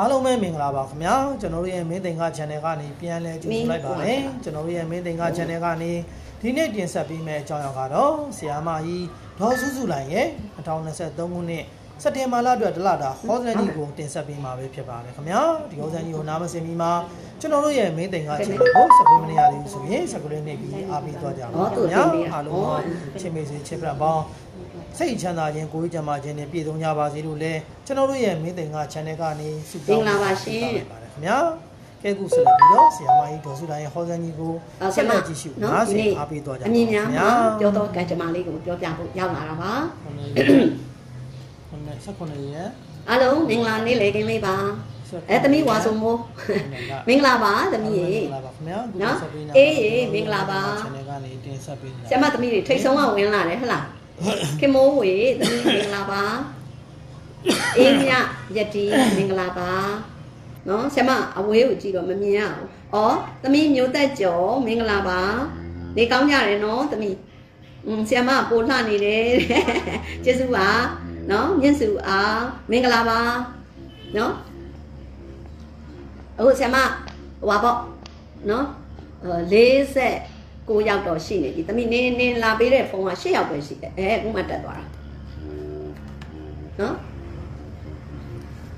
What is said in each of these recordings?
အားလုံးပဲမင်္ဂလာပါခင်ဗျာကျွန်တော်တို့ရဲ့မင်းသင်္ကာ channel ကနေပြန်လဲကြိုဆိုလိုက်ပါတယ်ကျွန်တော်တို့ရဲ့မင်းသင်္ကာ channel ကနေဒီနေ့တင်ဆက်ပေးမယ့်အကြောင်းအရာကတော့ဆီယာမကြီးဒေါ်စုစုလိုင်ရဲ့2023ခုနှစ်စက်တင်ဘာလအတွက်ဒလတာဟောစန်ကြီးကိုတင်ဆက်ပေးမှာပဲဖြစ်ပါတယ်ခင်ဗျာဒီဟောစန်ကြီးကိုနားမစင်မီမှာကျွန်တော်တို့ရဲ့မင်းသင်္ကာ channel ကို subscribe မနေရသေးဘူးဆိုရင် subscribe နေပြီးအားပေးသွားကြပါခင်ဗျာအားလုံးချစ်မေစေချစ်ပြတ်ပေါင်း စိတ်ချမ်းသာခြင်းကိုယ်ကြမ်းမာခြင်းနဲ့ပြည့်စုံကြပါစေလို့လည်းကျွန်တော်တို့ရဲ့မင်းသင်္ကာ channel ကနေဆုတောင်းပါတယ်ခင်ဗျာကဲခုဆက်လက်ပြီးတော့ဆရာမကြီးဒေါ်စုတိုင်းရဲ့ဟောစံကြီးကိုဆက်လက်ကြည့်ရှုနားဆင်အားပေးသွားကြပါအမြင်များမှာပြောတော့ကံကြမ္မာလေးကိုပြောပြဖို့ရောက်လာတာပါခုနဆက်ခုနရဲ့အားလုံးမင်္ဂလာနေ့လေခင်လေးပါအဲသမီးဝါစုံမိုးမင်္ဂလာပါသမီးရေမင်္ဂလာပါခင်ဗျာနော်အေးရေမင်္ဂလာပါ channel ကနေတင်ဆက်ပေးနေတာဆရာမသမီးတွေထိတ်ဆုံးကဝင်လာတယ်ဟဟလား ခင်မိုးဝေသမီးမင်္ဂလာပါအေးမြယတိမင်္ဂလာပါနော်ဆရာမအဝေးကိုကြည့်တော့မမြင်ရဘူး။အော်သမီးမျိုးသက်ကျော်မင်္ဂလာပါ။နေကောင်းကြတယ်နော်သမီး။음ဆရာမပိုလှနေတယ်တဲ့။ကျေးဇူးပါ။နော်မြင့်စုအားမင်္ဂလာပါ။နော်။အခုဆရာမဟိုပါပေါ့။နော်။၄၀ 6ယောက်တော့ရှိနေပြီသမီးနင်းနင်းလာပေးတဲ့ဖုန်းက6ယောက်ပဲရှိတယ်အဲအခုမှတက်သွားတာနော်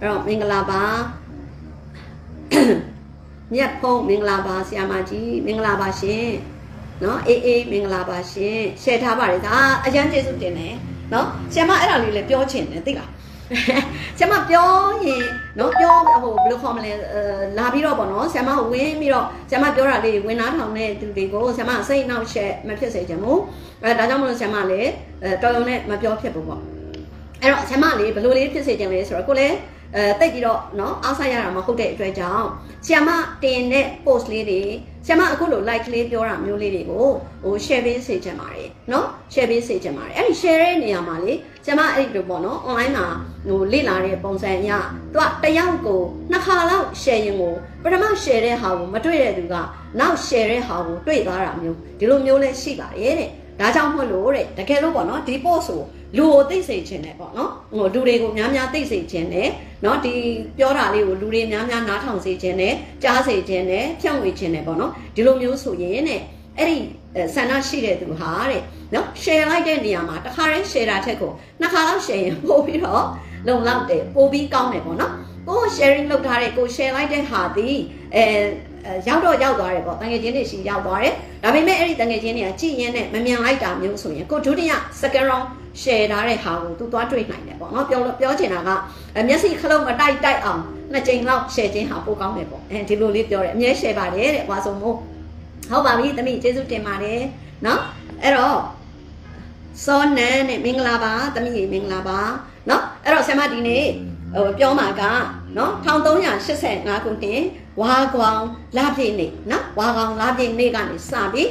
အဲ့တော့မင်္ဂလာပါမြတ်ဖုန်းမင်္ဂလာပါဆရာမကြီးမင်္ဂလာပါရှင်နော်အေးအေးမင်္ဂလာပါရှင် share ထားပါတယ်ဒါအရန်ကျေးဇူးတင်တယ်နော်ဆရာမအဲ့ဒါလေးလည်းပြောချင်တယ်သိလား ဆရာမပြောရင်နော်ပြောဟိုဘယ်လိုခေါ်မလဲလာပြီးတော့ပေါ့နော်ဆရာမဝင်းပြီးတော့ဆရာမပြောတာလေးဝင်နားထောင်တဲ့သူတွေကိုဆရာမစိတ်နှောက်ရှက်မဖြစ်စေချင်ဘူးအဲဒါကြောင့်မလို့ဆရာမလည်းတော်ရုံနဲ့မပြောဖြစ်ဘူးပေါ့အဲ့တော့ဆရာမလေးဘယ်လိုလေးဖြစ်စေချင်လဲဆိုတော့ကိုလည်း အဲတိတ်ပြီးတော့เนาะအားစားရတာမဟုတ်တဲ့အတွက်ကြောင့်ဆီယမတင်တဲ့ post လေးတွေဆီယမအခုလို like လေးပြောတာမျိုးလေးတွေကိုဟို share ပေးစေချင်ပါတယ်เนาะ share ပေးစေချင်ပါတယ်အဲ့ဒီ share တဲ့နေရာမှာလေဆီယမအဲ့ဒီလိုပေါ့เนาะ online မှာဟိုလေ့လာတဲ့ပုံစံအရသူကတယောက်ကိုနှစ်ခါလောက် share ရင်ကိုပထမ share တဲ့ဟာကိုမတွေ့တဲ့သူကနောက် share တဲ့ဟာကိုတွေ့သွားတာမျိုးဒီလိုမျိုးလဲရှိပါတယ်တဲ့ဒါကြောင့်မို့လို့တဲ့တကယ်လို့ပေါ့နော်ဒီ post ကို လူကိုသိစေခြင်းနဲ့ပေါ့နော်ဟိုလူတွေကိုများများသိစေခြင်းနဲ့နော်ဒီပြောတာလေးကိုလူတွေများများနားထောင်စေခြင်းနဲ့ကြားစေခြင်းနဲ့ဖြန့်ဝေခြင်းနဲ့ပေါ့နော်ဒီလိုမျိုးဆိုရင်တဲ့အဲ့ဒီဆန္ဒရှိတဲ့သူဟာတဲ့နော် share လိုက်တဲ့နေရာမှာတစ်ခါတည်း share တာထက်ကိုနှစ်ခါလောက် share ရင်ပို့ပြီးတော့လုံလောက်တယ်ပို့ပြီးကောင်းတယ်ပေါ့နော်ကို sharing လုပ်ထားတဲ့ကို share လိုက်တဲ့ဟာဒီအဲ ရောက်တော့ရောက်သွားတယ်ပေါ့တငယ်ချင်းတွေရှိရောက်သွားတယ်ဒါပေမဲ့အဲ့ဒီတငယ်ချင်းတွေကကြည်ရင်နဲ့မမြန်လိုက်တာမျိုးဆိုရင်ကိုဒုတိယ second round share ထားတဲ့ဟာကိုသူသွားတွေ့နိုင်တယ်ပေါ့နော်ပြောပြောချင်တာကမျက်စိခလုံးမတိုက်တိုက်အောင်နှစ်ကြိမ်လောက် share ခြင်းဟာပိုကောင်းတယ်ပေါ့အဲဒီလိုလေးပြောတယ်အမြဲ share ပါတယ်တဲ့ဟွာဆုံးမို့ဟုတ်ပါပြီတမိကျေးဇူးတင်ပါတယ်နော်အဲ့တော့စောနန်းနဲ့မင်္ဂလာပါတမိမင်္ဂလာပါနော်အဲ့တော့ဆရာမဒီနေ့ဟိုပြောမှာကနော်1385ခုနှစ် ဝါကောင်လာပြည့်နေ့နော်ဝါကောင်လာပြည့်နေ့ကနေစပြီး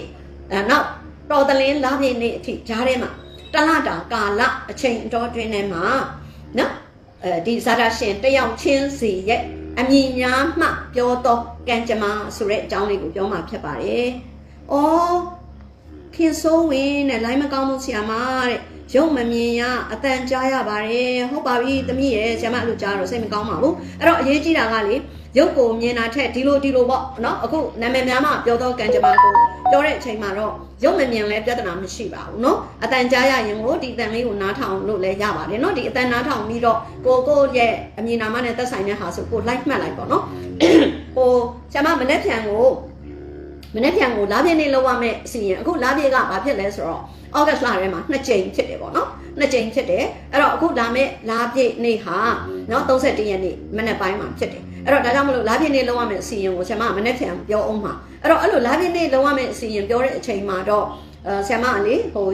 အဲနောက်တော်တလင်းလာပြည့်နေ့အထိဂျားထဲမှာတလတာကာလအချိန်အတော်တွင်းထဲမှာနော်အဲဒီဇာတာရှင်တယောက်ချင်းစီရဲ့အမြင်များမှပြောတော့ကံကြမ္မာဆိုတဲ့အကြောင်းလေးကိုပြောမှာဖြစ်ပါတယ်။အော်ခင်ဆိုးဝင်နဲ့လိုင်းမကောင်းလို့ဆရာမတဲ့ရုပ်မမြင်ရအတန်ကြားရပါတယ်ဟုတ်ပါပြီသမီးရဲ့ဆရာမအဲ့လိုကြားတော့စိတ်မကောင်းပါဘူးအဲ့တော့အရေးကြီးတာကလေ ရုပ်ကိုမြင်တာထက်ဒီလိုဒီလိုပေါ့နော်အခုနာမည်များမှပြောတော့ကံကြမ္မာကိုပြောတဲ့အချိန်မှာတော့ရုပ်မမြင်လဲပြဿနာမရှိပါဘူးနော်အတန်ကြားရရင်ကိုဒီအတန်လေးကိုနားထောင်လို့လည်းရပါတယ်နော်ဒီအတန်နားထောင်ပြီးတော့ကိုကိုရဲ့အမြင်နာမနဲ့သက်ဆိုင်တဲ့ဟာဆိုကို like မှတ်လိုက်ပေါ့နော်ဟိုဆရာမမနေ့ဖြန်ကိုမနေ့ဖြန်ကိုလာပြည့်နေ့လောက်ရမယ့်အစီရင်အခုလာပြည့်ကဘာဖြစ်လဲဆိုတော့ဩဂတ်လထဲမှာနှစ်ကြိမ်ဖြစ်တယ်ပေါ့နော်နှစ်ကြိမ်ဖြစ်တယ်အဲ့တော့အခုလာမယ့်လာပြည့်နေ့ဟာနော်31ရက်နေ့မနေ့ပိုင်းမှာဖြစ်တယ် အဲ့တော့ဒါကြောင့်မလို့လာပြည့်နေ့လောက်ရမယ့်အစီရင်ကိုဆရာမမနေ့ဖြန်ပြောအောင်မှာအဲ့တော့အဲ့လိုလာပြည့်နေ့လောက်ရမယ့်အစီရင်ပြောတဲ့အချိန်မှာတော့အဲဆရာမကလေဟို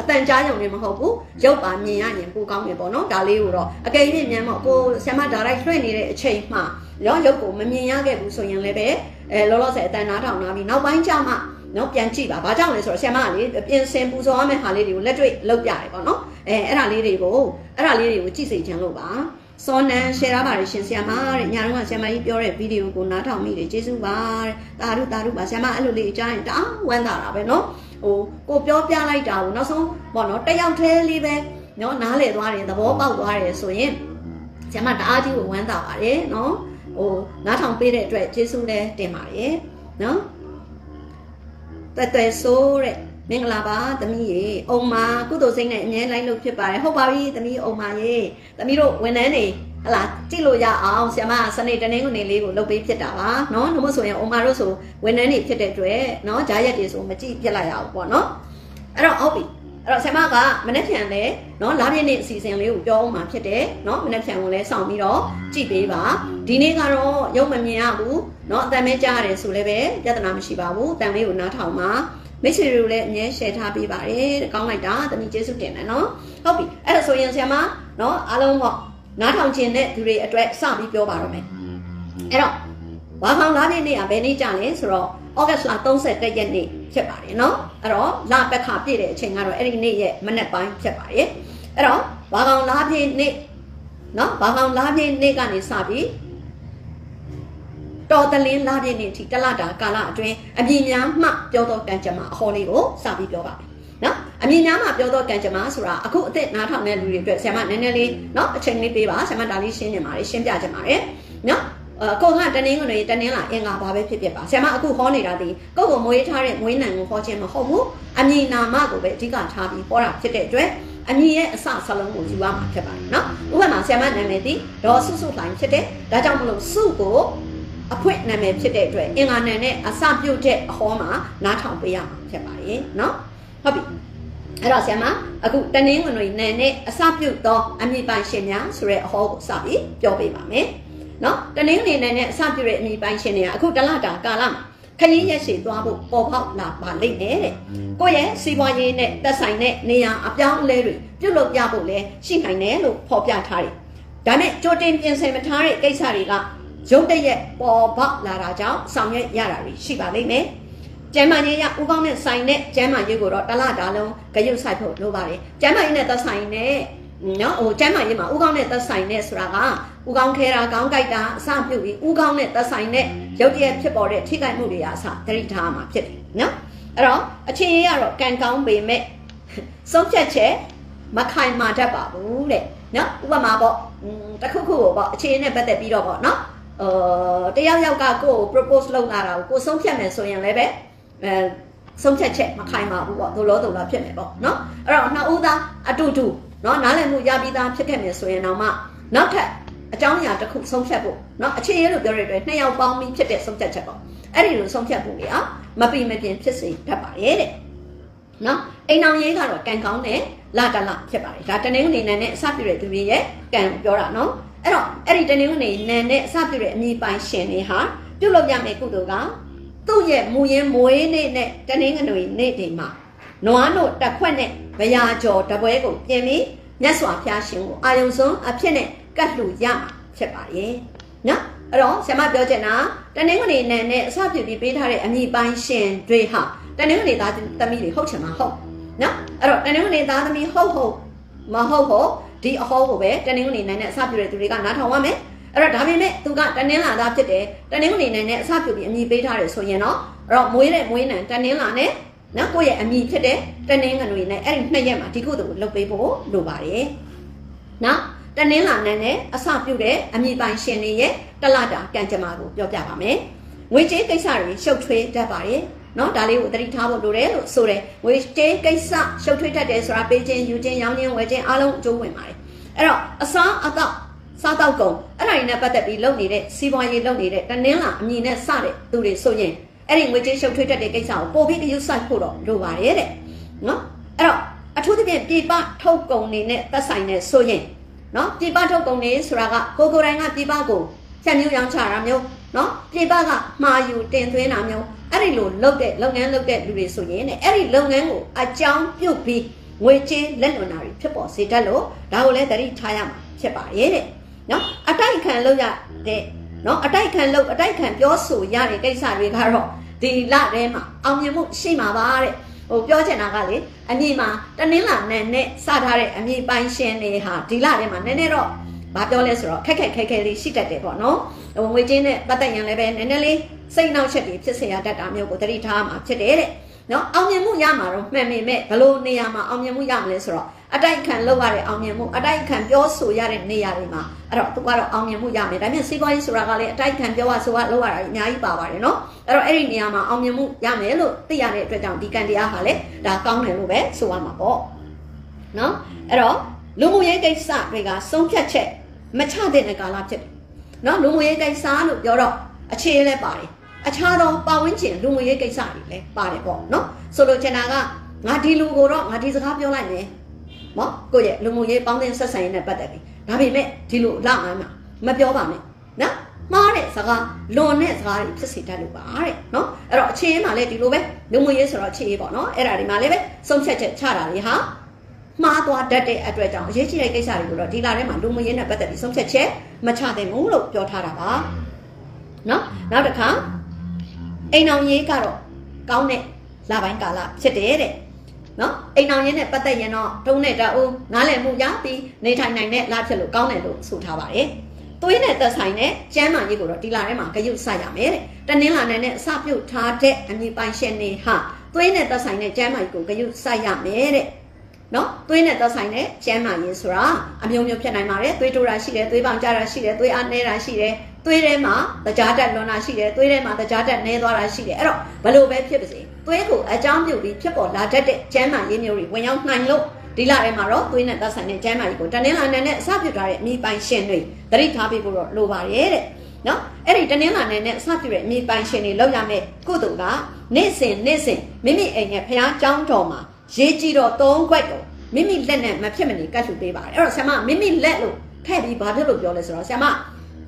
အတန်ကြားရုံနဲ့မဟုတ်ဘူးရုပ်ပါမြင်ရရင်ပိုကောင်းတယ်ပေါ့နော်ဒါလေးကိုတော့အကယ်၍မြန်တော့ကိုဆ iam direct လွှင့်နေတဲ့အချိန်မှရောရုပ်ကိုမမြင်ရခဲ့ဘူးဆိုရင်လည်းပဲအဲလောလောဆယ်အတန်နားထောင်နာပြီးနောက်ပိုင်းကျမှနော်ပြန်ကြည့်ပါဘာကြောင့်လဲဆိုတော့ဆ iam ကလေပြင်ဆင်ပူဇော်ရမယ့်ဟာလေးတွေကိုလက်တွေ့လုပ်ပြတယ်ပေါ့နော်အဲအဲ့ဒါလေးတွေကိုအဲ့ဒါလေးတွေကိုကြည့်စိတ်ချမ်းလို့ပါ စောနန် share ရပါတယ်ရှင်ဆရာမတဲ့ညာတော့ဆရာမကြီးပြောတဲ့ဗီဒီယိုကိုနားထောင်မိတယ်ကျေးဇူးပါတဲ့တာရုတာရုပါဆရာမအဲ့လိုလေးကြားရင်တအားဝမ်းသာတာပဲเนาะဟိုကိုပြောပြလိုက်တာကိုနောက်ဆုံးပေါ့နော်တယောက်တည်းလေးပဲเนาะနားလေသွားတယ်သဘောပေါက်သွားတယ်ဆိုရင် ဆရာမတအားကြီးကိုဝမ်းသာပါတယ်နော်ဟိုနားထောင်ပေးတဲ့အတွက်ကျေးဇူးလည်းတင်ပါတယ်နော်တက်တက်ဆိုးတဲ့ မင်္ဂလာပါသမီးရေအုံမာကုသိုလ်စိတ်နဲ့အမြဲလိုက်လို့ဖြစ်ပါတယ်ဟုတ်ပါပြီသမီးအုံမာရေသမီးတို့ဝန်ထမ်းတွေဟလာကြည့်လို့ရအောင်ဆရာမစနေတနင်္ဂနွေလေးကိုလုပ်ပေးဖြစ်တာပါเนาะနှမို့ဆိုရင်အုံမာတို့ဆိုဝန်ထမ်းတွေဖြစ်တဲ့အတွက်เนาะဂျာရက်တွေဆိုမကြည့်ပြစ်လိုက်ရအောင်ပေါ့เนาะအဲ့တော့ဟုတ်ပြီအဲ့တော့ဆရာမကမနေ့ပြန်လဲเนาะလာပြည့်နေ့အစီအစဉ်လေးကိုပြောအောင်မှာဖြစ်တယ်เนาะမနေ့ပြန်ကိုလည်းစောင့်ပြီးတော့ကြည့်ပေးပါဒီနေ့ကတော့ရုပ်မမြင်ရဘူးเนาะအတန်မဲကြားရတယ်ဆိုလည်းပဲပြဿနာမရှိပါဘူးတန်လေးကိုနားထောင်ပါ မိတ်ဆွေတို့လည်းအမြဲ share ထားပေးပါတယ်ကောင်းလိုက်တာတမီကျေးဇူးတင်တယ်နော်ဟုတ်ပြီအဲ့ဒါဆိုရင်ဆရာမနော်အားလုံးပေါ့နားထောင်ခြင်းတဲ့သူတွေအတွက်စပြီးပြောပါတော့မယ်အဲ့တော့ဘာခေါင်လာတဲ့နေ့ကဘယ်နေ့ကြလဲဆိုတော့ဩဂတ်လ31ရက်နေ့ဖြစ်ပါတယ်နော်အဲ့တော့လပက္ခပြည့်တဲ့အချိန်ကတော့အဲ့ဒီနေ့ရဲ့မနက်ပိုင်းဖြစ်ပါတယ်အဲ့တော့ဘာခေါင်လာပြည့်နေ့နော်ဘာခေါင်လာပြည့်နေ့ကနေစပြီး တော်တလင်းလာပြည့်နေ့ထိတလတာကာလအတွင်းအမြင်များမှပြောတော့ကံကြမ္မာအဟောလေးကိုစပြီးပြောပါမယ်နော်အမြင်များမှာပြောတော့ကံကြမ္မာဆိုတာအခုအစ်စ်နားထောင်တဲ့လူတွေအတွက်ဆရာမနည်းနည်းလေးနော်အချိန်လေးပေးပါဆရာမဒါလေးရှင်းနေပါတယ်ရှင်းပြချင်ပါတယ်နော်အကိုကတနင်္ဂနွေတနင်္လာအင်္ဂါဘာပဲဖြစ်ဖြစ်ပါဆရာမအခုဟောနေတာဒီကိုယ့်ကိုမွေးထားတဲ့မွေးနံကိုဟောခြင်းမဟုတ်ဘူးအမြင်နာမကိုပဲအဓိကထားပြီးဟောတာဖြစ်တဲ့အတွက်အမြင်ရဲ့အစဆလုံးကိုယူရမှာဖြစ်ပါတယ်နော်ဥပမာဆရာမနာမည်ဒီဒေါ်ဆုဆုလှိုင်ဖြစ်တယ်ဒါကြောင့်မလို့စုကို အဖွင့်နာမည်ဖြစ်တဲ့အတွက်အင်္ဂါနံနဲ့အစပြုတ်တဲ့အဟောမှာနားထောင်ပေးရမှာဖြစ်ပါတယ်နော်ဟုတ်ပြီအဲ့တော့ဆရာမအခုတနင်္ဂနွေနယ်နဲ့အစပြုတ်သောအမိပိုင်ရှင်များဆိုတဲ့အဟောကိုစပြီးပြောပေးပါမယ်နော်တနင်္ဂနွေနယ်နဲ့အစပြုတ်တဲ့အမိပိုင်ရှင်တွေကအခုတလတာကာလမှာခရီးရက်ရှည်သွားဖို့ပေါ်ပေါက်လာပါလိမ့်မယ်တဲ့ကိုယ့်ရဲ့စီးပွားရေးနဲ့သက်ဆိုင်တဲ့နေရာအပြောင်းအလဲတွေပြုလုပ်ပြဖို့လည်းရှိနိုင်တယ်လို့ဖော်ပြထားတယ်ဒါနဲ့ကြိုတင်ပြင်ဆင်မထားတဲ့ကိစ္စတွေက ရုပ်တရက်ပေါ်ပေါက်လာတာကြောင့်ဆောင်ရွက်ရတာတွေရှိပါလိမ့်မယ်ကျမ်းမာရေးရဥကောင်းနဲ့ဆိုင်တဲ့ကျမ်းမာရေးကိုတော့တလတာလုံးဂရုစိုက်ဖို့လိုပါတယ်ကျမ်းမာရေးနဲ့သက်ဆိုင်တဲ့နော်ဟိုကျမ်းမာရေးမှာဥကောင်းနဲ့သက်ဆိုင်တဲ့ဆိုတာကဥကောင်းခဲတာကောင်းကြိုက်တာအစပြုတ်ပြီးဥကောင်းနဲ့သက်ဆိုင်တဲ့ရုပ်တရက်ဖြစ်ပေါ်တဲ့ထိခိုက်မှုတွေအစသတိထားမှာဖြစ်တယ်နော်အဲ့တော့အခြေရေးကတော့ကံကောင်းပေမဲ့ဆုံးဖြတ်ချက်မခိုင်မာတတ်ပါဘူးတဲ့နော်ဥပမာပေါ့တခုခုကိုပေါ့အခြေနဲ့ပတ်သက်ပြီးတော့ပေါ့နော် အာတယောက်ယောက်ကကိုယ့်ကို propose လုပ်လာတာကိုကိုဆုံးဖြတ်မယ်ဆိုရင်လည်းပဲအဲဆုံးဖြတ်ချက်မခိုင်ပါဘူးပေါ့ဒုလောဒုလောဖြစ်မယ်ပေါ့နော်အဲ့တော့နှစ်ဦးသားအတူတူနော်နားလည်မှုရပြီးသားဖြစ်ခဲ့မယ်ဆိုရင်တော့မှနောက်ထပ်အကြောင်းအရာတစ်ခုဆုံးဖြတ်ဖို့နော်အခြေရလို့ပြောရတဲ့နှစ်ယောက်ပေါင်းပြီးဖြစ်တဲ့ဆုံးဖြတ်ချက်ပေါ့အဲ့ဒီလိုဆုံးဖြတ်ဖို့လေအောင်မပီမပြင်ဖြစ်စေတတ်ပါရဲ့တဲ့နော်အိမ်အောင်ရေးကတော့ကံကောင်းတယ်လတလဖြစ်ပါတယ်ဒါတနင်္ဂနွေနေ့နဲ့အစပြုတဲ့သူတွေရဲ့ကံပြောတာနော် အဲ့တော့အဲ့ဒီတနင်္ဂနွေနေ့နဲ့အစပြုတဲ့အမိပိုင်ရှင်တွေဟာပြုတ်လို့ရမယ့်ကုသိုလ်ကသူ့ရဲ့မူရင်းမွေးနေ့နဲ့တနင်္ဂနွေနေ့တွေမှာနွားတို့တက်ခွက်နဲ့ဗရာကျော်တပွဲကိုပြင်ပြီးမြတ်စွာဘုရားရှင်ကိုအာယုံစွန်းအဖြစ်နဲ့ကတ်လှူရမှာဖြစ်ပါရဲ့နော်အဲ့တော့ဆရာမပြောချင်တာတနင်္ဂနွေနေ့နဲ့အစပြုပြီးပေးထားတဲ့အမိပိုင်းရှင်တွေဟာတနင်္ဂနွေသားသမီးတွေဟုတ်ချင်မှာဟုတ်နော်အဲ့တော့တနင်္ဂနွေသားသမီးဟုတ်ဟုတ်မဟုတ်ဟုတ် ဒီအဟောကိုပဲတနင်္ဂနွေနေ့နဲ့အစပြုတဲ့သူတွေကနားထောင်ရမယ်အဲ့တော့ဒါပေမဲ့သူကတနင်္လာသားဖြစ်တယ်တနင်္ဂနွေနေ့နဲ့အစပြုပြီးအမိပေးထားတယ်ဆိုရင်တော့အဲ့တော့မွေးတဲ့မွေးနံတနင်္လာနဲ့နော်ကိုယ့်ရဲ့အမိဖြစ်တဲ့တနင်္ဂနွေနဲ့အဲ့ဒီနှစ်ရက်မှာဒီကုသိုလ်ကိုလုပ်ပေးဖို့လိုပါတယ်နော်တနင်္လာနေ့နဲ့အစပြုတဲ့အမိပိုင်ရှင်တွေရဲ့တလတာကံကြမ္မာကိုပြောပြပါမယ်ငွေကြေးကိစ္စတွေရှုပ်ထွေးတတ်ပါတယ် နော်ဒါလေးကိုသတိထားဖို့လိုတယ်လို့ဆိုတယ်ငွေကြေးကိစ္စရှုပ်ထွေးတတ်တယ်ဆိုတာပေးခြင်းယူခြင်းရောင်းခြင်းဝယ်ခြင်းအားလုံးအကျိုးဝင်ပါတယ်အဲ့တော့အစားအသောက်စားတော့ကုန်အဲ့ဒါတွေနဲ့ပတ်သက်ပြီးလုပ်နေတဲ့စီးပွားရေးလုပ်နေတဲ့တနင်္လာအမည်နဲ့စတဲ့သူတွေဆိုရင်အဲ့ဒီငွေကြေးရှုပ်ထွေးတတ်တဲ့ကိစ္စကိုပို့ပြီးကြည့်ဆိုင်ဖို့တော့လိုပါတယ်တဲ့နော်အဲ့တော့အထူးသဖြင့်ပြပထုတ်ကုန်နေနဲ့သက်ဆိုင်နေဆိုရင်နော်ပြပထုတ်ကုန်နေဆိုတာကကိုကိုယ်တိုင်ကပြပကိုဖြတ်မျိုးရောင်းချတာမျိုး နော်ပြပကမှာယူတင်သွင်းတာမျိုးအဲ့ဒီလိုလုပ်တဲ့လုပ်ငန်းလုပ်တဲ့လူတွေဆိုရင်ねအဲ့ဒီလုပ်ငန်းကိုအကြောင်းပြုတ်ပြီးငွေကြေးလက်လွန်တာတွေဖြစ်ပေါ်စေတတ်လို့ဒါကိုလည်းသတိထားရမှာဖြစ်ပါရဲ့တဲ့နော်အတိုက်ခံလုပ်ရတဲ့နော်အတိုက်ခံလုပ်အတိုက်ခံပြောဆိုရတဲ့ကိစ္စတွေကတော့ဒီလထဲမှာအောင်မြင်မှုရှိမှာပါတဲ့ဟိုပြောချင်တာကလေအမြင်မှာတနင်္လာနဲ့နဲ့စထားတဲ့အမြင်ပိုင်းရှင်တွေဟာဒီလထဲမှာနည်းနည်းတော့ ဘာပြောလဲဆိုတော့ခက်ခက်ခဲခဲလေးရှိတတ်တယ်ပေါ့နော်ဟိုငွေချင်းနဲ့ပတ်သက်ရင်လည်းပဲနည်းနည်းလေးစိတ်နှောက်ချက်တွေဖြစ်စေရတတ်တာမျိုးကိုသတိထားမှာဖြစ်တယ်တဲ့နော်အောင်မြင်မှုရမှာတော့မှန်ပေမဲ့ဘလို့နေရာမှာအောင်မြင်မှုရမလဲဆိုတော့အတိုက်ခံလောက်ရတဲ့အောင်မြင်မှုအတိုက်ခံပြောဆိုရတဲ့နေရာတွေမှာအဲ့တော့သူကတော့အောင်မြင်မှုရမယ်ဒါပေမဲ့စီးပွားရေးဆိုတာကလည်းအတိုက်ခံပြောရဆိုရလောက်ရတာအများကြီးပါပါတယ်နော်အဲ့တော့အဲ့ဒီနေရာမှာအောင်မြင်မှုရမယ်လို့သိရတဲ့အတွက်ကြောင့်ဒီကံတရားဟာလည်းဒါကောင်းတယ်လို့ပဲဆိုရမှာပေါ့နော်အဲ့တော့ လူမှုရေးကိစ္စတွေကဆုံးဖြတ်ချက်မချတဲ့ကာလဖြစ်တယ်နော်လူမှုရေးကိစ္စလို့ပြောတော့အခြေလည်းပါတယ်အခြားသောပါဝင်ခြင်းလူမှုရေးကိစ္စတွေလည်းပါတယ်ပေါ့နော်ဆိုလိုချင်တာကငါဒီလူကိုတော့ငါဒီစကားပြောလိုက်မယ်နော်ကိုယ့်ရဲ့လူမှုရေးပေါင်းသင်းဆက်ဆံရေးနဲ့ပတ်သက်ပြီးဒါပေမဲ့ဒီလိုလာမှန်းမပြောပါနဲ့နော်မှားတဲ့စကားလွန်တဲ့စကားတွေဖြစ်စေတတ်လို့ပါတဲ့နော်အဲ့တော့အခြေအမှလည်းဒီလိုပဲလူမှုရေးဆိုတော့အခြေရေးပေါ့နော်အဲ့ဒါဒီမှာလည်းပဲဆုံးဖြတ်ချက်ချတာတွေဟာ မှားသွားတတ်တဲ့အတွက်ကြောင့်အရေးကြီးတဲ့ကိစ္စတွေကိုတော့ဒီလာထဲမှာလူမှုရေးနဲ့ပတ်သက်ပြီးဆုံးဖြတ်ချက်မချသင့်ဘူးလို့ပြောထားတာပါနော်နောက်တစ်ခါအိမ်အောင်ရေးကတော့ကောင်းတဲ့လပိုင်းကာလဖြစ်တယ်တဲ့နော်အိမ်အောင်ရေးနဲ့ပတ်သက်ရင်တော့ထုံးနဲ့တအုပ်နားလည်မှုရပြီးနေထိုင်နိုင်တဲ့လဖြစ်လို့ကောင်းတယ်လို့ဆိုထားပါတယ်သွေးနဲ့သက်ဆိုင်တဲ့ကျမ်းမာရေးကိုတော့ဒီလာထဲမှာဂရုစိုက်ရမယ်တဲ့တနင်္လာနေ့နဲ့အစပြုတ်ထားတဲ့အမိပိုင်ရှင်နေဟာသွေးနဲ့သက်ဆိုင်တဲ့ကျမ်းမာရေးကိုဂရုစိုက်ရမယ်တဲ့ နော်သွေးနဲ့သက်ဆိုင်တဲ့ကျန်းမာရေးဆိုတာအမျိုးမျိုးဖြစ်နိုင်ပါတယ်သွေးတိုးတာရှိတယ်သွေးပေါင်ကျတာရှိတယ်သွေးအားနည်းတာရှိတယ်သွေးထဲမှာသကြားဓာတ်လွန်တာရှိတယ်သွေးထဲမှာသကြားဓာတ်နည်းသွားတာရှိတယ်အဲ့တော့ဘလို့ပဲဖြစ်ပါစေသွေးကိုအကြောင်းပြုပြီးဖြစ်ပေါ်လာတတ်တဲ့ကျန်းမာရေးမျိုးတွေဝင်ရောက်နိုင်လို့ဒီလထဲမှာတော့သွေးနဲ့သက်ဆိုင်တဲ့ကျန်းမာရေးကိုတနင်္လာနေ့နဲ့အစပြုထားတဲ့အမိပိုင်ရှင်တွေသတိထားပြီးဖို့တော့လိုပါရဲ့တဲ့နော်အဲ့ဒီတနင်္လာနေ့နဲ့အစပြုတဲ့အမိပိုင်ရှင်တွေလောက်ရမယ့်ကုသိုလ်ကနေ့စဉ်နေ့စဉ်မိမိအိမ်ရဲ့ဖခင်ကြောင်းတော်မှာ ရေးကြည့်တော့သုံးခွက်ကိုမိမိလက်နဲ့မဖြစ်မနေကတ်လှူပေးပါတယ်အဲ့တော့ဆရာမမိမိလက်လို့ထည့်ပြီးဘာဖြစ်လို့ပြောလဲဆိုတော့ဆရာမ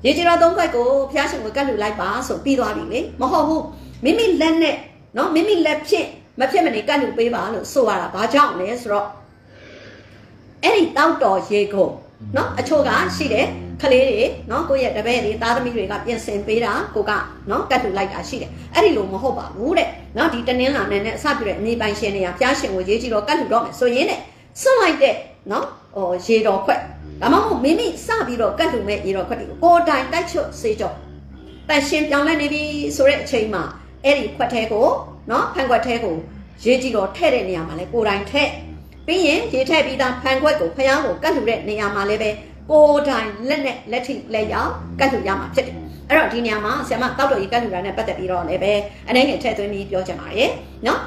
ရေကြီးတော်သုံးခွက်ကိုဖျားရှင်ကိုကတ်လှူလိုက်ပါဆိုပြီးသွားပြီလေမဟုတ်ဘူးမိမိလက်နဲ့နော်မိမိလက်ဖြစ်မဖြစ်မနေကတ်လှူပေးပါလို့ဆိုရတာဘာကြောင့်လဲဆိုတော့အဲ့ဒီတောက်တော်ရေကိုနော်အချို့ကရှိတယ် ကလေးတွေနော်ကိုယ့်ရဲ့တပည့်တွေသားသမီးတွေကပြင်ဆင်ပေးတာကိုကနော်ကတ်တူလိုက်တာရှိတယ်အဲ့ဒီလိုမဟုတ်ပါဘူးတဲ့နော်ဒီတနင်္လာနေ့နဲ့အစပြုတဲ့အမိပိုင်ရှင်တွေကဖျားရှင်ကိုရေးကြည့်တော့ကတ်တူတော့မယ်ဆိုရင်တဲ့စွန့်လိုက်တဲ့နော်ဟိုရေတော်ခွက်ဒါမှမဟုတ်မိမိစပြီးတော့ကတ်လူမဲ့ရေတော်ခွက်တွေကိုကိုယ်တိုင်တိုက်ချွတ်စေကြောတန်ရှင်ပြောင်းလဲနေပြီဆိုတဲ့အချိန်မှာအဲ့ဒီခွက်ထဲကိုနော်ဖန်ခွက်ထဲကိုရေကြည့်တော့ထဲ့တဲ့နေရာမှာလဲကိုယ်တိုင်ထဲ့ပြီးရင်ရေထည့်ပြီးသားဖန်ခွက်ကိုဖျားကိုကတ်လူတဲ့နေရာမှာလဲပဲ ကိုယ်တိုင်လက်နဲ့လက်ထိလက်ရောက်ကတ်လူရမှာဖြစ်တယ်အဲ့တော့ဒီနေရာမှာဆရာမတောက်တော်ရေကတ်လူတာနဲ့ပတ်သက်ပြီးတော့လည်းပဲအနေငယ်ထည့်သွင်းပြီးပြောချင်ပါတယ်နော်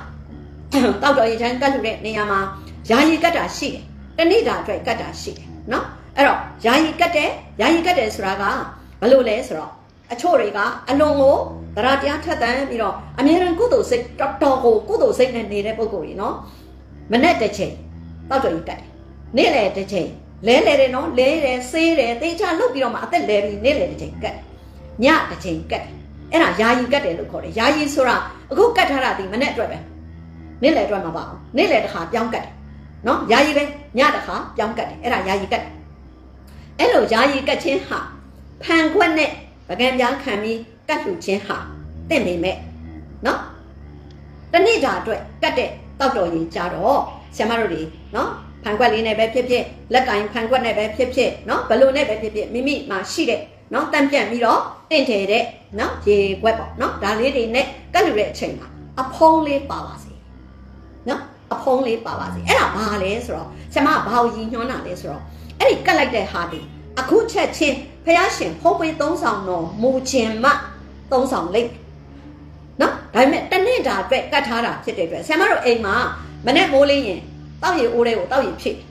တောက်တော်ရေချမ်းကတ်လူတဲ့နေရာမှာယာယီကတ်တာရှိတယ်တနေ့တာအတွက်ကတ်တာရှိတယ်နော်အဲ့တော့ယာယီကတ်တယ်ယာယီကတ်တယ်ဆိုတာကဘယ်လိုလဲဆိုတော့အချို့တွေကအလွန်ကိုသရတရားထက်သန်ပြီးတော့အမြဲတမ်းကုသိုလ်စိတ်တော်တော်ကိုကုသိုလ်စိတ်နဲ့နေတဲ့ပုံကိုကြီးနော်မနဲ့တစ်ချိန်တောက်တော်ကြီးကတ်တယ်နေ့လေတစ်ချိန် လဲလဲတယ်နော်လဲတယ်ဆေးတယ်တေးချလုတ်ပြီးတော့မှအသက်လဲပြီးနေ့လေတစ်ချိန်ကတ်ညတစ်ချိန်ကတ်အဲ့ဒါယာယီကတ်တယ်လို့ခေါ်တယ်ယာယီဆိုတာအခုကတ်ထားတာဒီမနဲ့အတွက်ပဲနေ့လေအတွက်မှာပါအောင်နေ့လေတစ်ခါပြောင်းကတ်တယ်နော်ယာယီပဲညတခါပြောင်းကတ်တယ်အဲ့ဒါယာယီကတ်အဲ့လိုယာယီကတ်ခြင်းဟာဖန်ခွက်နဲ့ပကံပြားခံပြီးကတ်လှူခြင်းဟာတင့်နေမဲ့နော်တနေ့တာအတွက်ကတ်တဲ့တောက်တော်ရင်ကြတော့ဆရာမတို့တွေနော် ဖန်ခွက်လေးနဲ့ပဲဖြစ်ဖြစ်လက်ကင်ဖန်ခွက်နဲ့ပဲဖြစ်ဖြစ်နော်ဘလို့နဲ့ပဲဖြစ်ဖြစ်မိမိမှာရှိတဲ့နော်တန့်ပြန့်ပြီးတော့တင့်တယ်တဲ့နော်ရေခွက်ပေါ့နော်ဒါလေးတွေနဲ့ကတ်လှူတဲ့အချိန်မှာအဖုံးလေးပါပါစေနော်အဖုံးလေးပါပါစေအဲ့ဒါဘာလဲဆိုတော့ဆရာမဘာကိုရည်ညွှန်းတာလဲဆိုတော့အဲ့ဒီကတ်လိုက်တဲ့ဟာဒီအခုချက်ချင်းဖះရှင်ဖုံးပေးသုံးဆောင်တော့မူခြင်းမသုံးဆောင်လိုက်နော်ဒါပေမဲ့တနေ့တာအတွက်ကတ်ထားတာဖြစ်တဲ့အတွက်ဆရာမတို့အိမ်မှာမနဲ့မိုးလေးရင် တောက်ရည်အိုးတွေကိုတောက်ရည်ဖြစ်ဒါ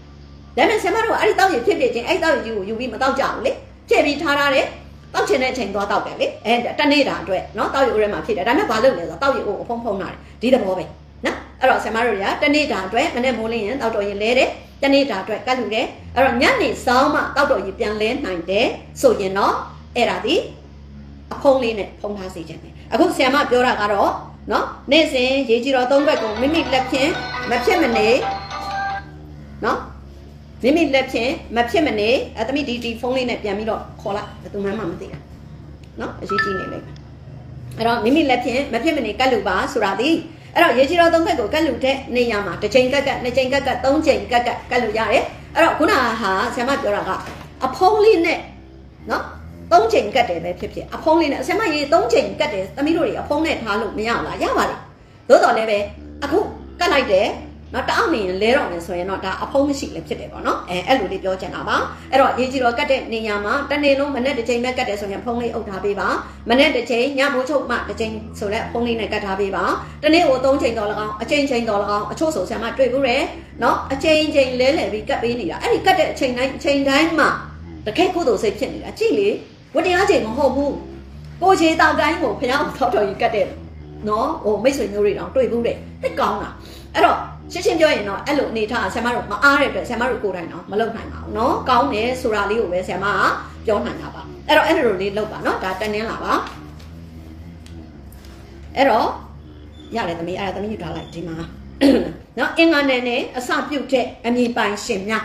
ပေမဲ့ဆရာမတို့အဲ့ဒီတောက်ရည်ဖြစ်ဖြစ်ချင်းအဲ့တောက်ရည်ကြီးကိုယူပြီးမတောက်ကြဘူးလေဖြစ်ပြီးထားထားတယ်တောက်ချင်တဲ့အချိန်သွားတောက်တယ်လေအဲတနေ့တာအတွက်နော်တောက်ရည်အိုးထဲမှာဖြစ်တယ်ဒါပေမဲ့ဘာလုပ်လဲဆိုတော့တောက်ရည်အိုးကိုဖုံးဖုံးထားတယ်ဒီသဘောပဲနော်အဲ့တော့ဆရာမတို့တွေကတနေ့တာအတွက်မနဲ့မိုးလင်းရင်တောက်တော်ရင်လဲတယ်တနေ့တာအတွက်ကတ်လူတယ်အဲ့တော့ညနေစောင်းမှတောက်တော်ရင်ပြန်လဲနိုင်တယ်ဆိုရင်တော့အဲ့ဒါဒီအဖုံးလေးနဲ့ဖုံးထားစေခြင်းပဲအခုဆရာမပြောတာကတော့နော်နေ့စဉ်ရေကြီးတော်သုံးဘက်ကိုမိမိလက်ဖြင့်မဖြစ်မနေ နော်မိမိလက်ဖြင့်မဖြစ်မနေအသမီးဒီဒီဖုန်းလေးနဲ့ပြန်ပြီးတော့ခေါ်လိုက်ဘယ်သူမှမသိတာနော်အရေးကြီးနေလိမ့်မယ်အဲ့တော့မိမိလက်ဖြင့်မဖြစ်မနေကတ်လူပါဆိုတာဒီအဲ့တော့ရေကြီးတော်သုံးခက်ကိုကတ်လူတဲ့နေရမှာတစ်ချိန်ကက်ကက်နှစ်ချိန်ကက်ကက်သုံးချိန်ကက်ကက်ကတ်လူရတယ်အဲ့တော့ခုနဟာဆရာမပြောတာကအဖုံးလေးနဲ့နော်သုံးချိန်ကတ်တယ်ပဲဖြစ်ဖြစ်အဖုံးလေးနဲ့ဆရာမရေသုံးချိန်ကတ်တယ်သမီးတို့တွေအဖုံးနဲ့ထားလို့မရဘူးလားရပါလေသို့တော်လည်းပဲအခုကတ်လိုက်တယ် နော်တအောက်နေရင်လဲတော့မယ်ဆိုရင်တော့ဒါအဖုံးမရှိလည်းဖြစ်တယ်ပေါ့နော်အဲအဲ့လိုလေးပြောချင်တာပါအဲ့တော့ရေးကြည့်တော့ကတ်တဲ့နေရာမှာတစ်နေ့လုံးမနေ့တစ်ချိန်ပဲကတ်တယ်ဆိုရင်ဖုံးလေးအုပ်ထားပေးပါမနေ့တစ်ချိန်ညမိုးချုပ်မှတစ်ချိန်ဆိုလဲဖုံးလေးနဲ့ကတ်ထားပေးပါတစ်နေ့ကို၃ချိန်တော့၎င်းအချိန်ချိန်တော့၎င်းအချို့ဆိုဆရာမတွေ့ဘူးတယ်နော်အချိန်ချိန်လဲလဲပြီးကတ်ပေးနေတာအဲ့ဒီကတ်တဲ့အချိန်တိုင်းအချိန်တိုင်းမှာတကယ်ကုသိုလ်စိတ်ဖြစ်နေတာကြည့်လေဝတရားချိန်မဟုတ်ဘူးကိုချေတောက်တိုင်းကိုဖျောင်းထောက်တော်ကြီးကတ်တဲ့နော်ဟိုမိတ်ဆွေမျိုးတွေတောင်တွေ့ဘူးတဲ့တိတ်ကောင်းတာအဲ့တော့ ရှင်းရှင်းပြောရင်တော့အဲ့လိုအနေထားဆရာမတို့မအားတဲ့အတွက်ဆရာမတို့ကိုယ်တိုင်တော့မလုပ်နိုင်ပါဘူးเนาะကောင်းတယ်ဆိုတာလေးကိုပဲဆရာမကပြောနိုင်တာပါအဲ့တော့အဲ့လိုလေးလုပ်ပါเนาะဒါတန်းင်းလာပါအဲ့တော့ရတယ်သမီးအဲ့ဒါသမီးယူထားလိုက်ဒီမှာเนาะအင်္ဂါနယ်နဲ့အစပြုတ်တဲ့အမည်ပိုင်ရှင်များ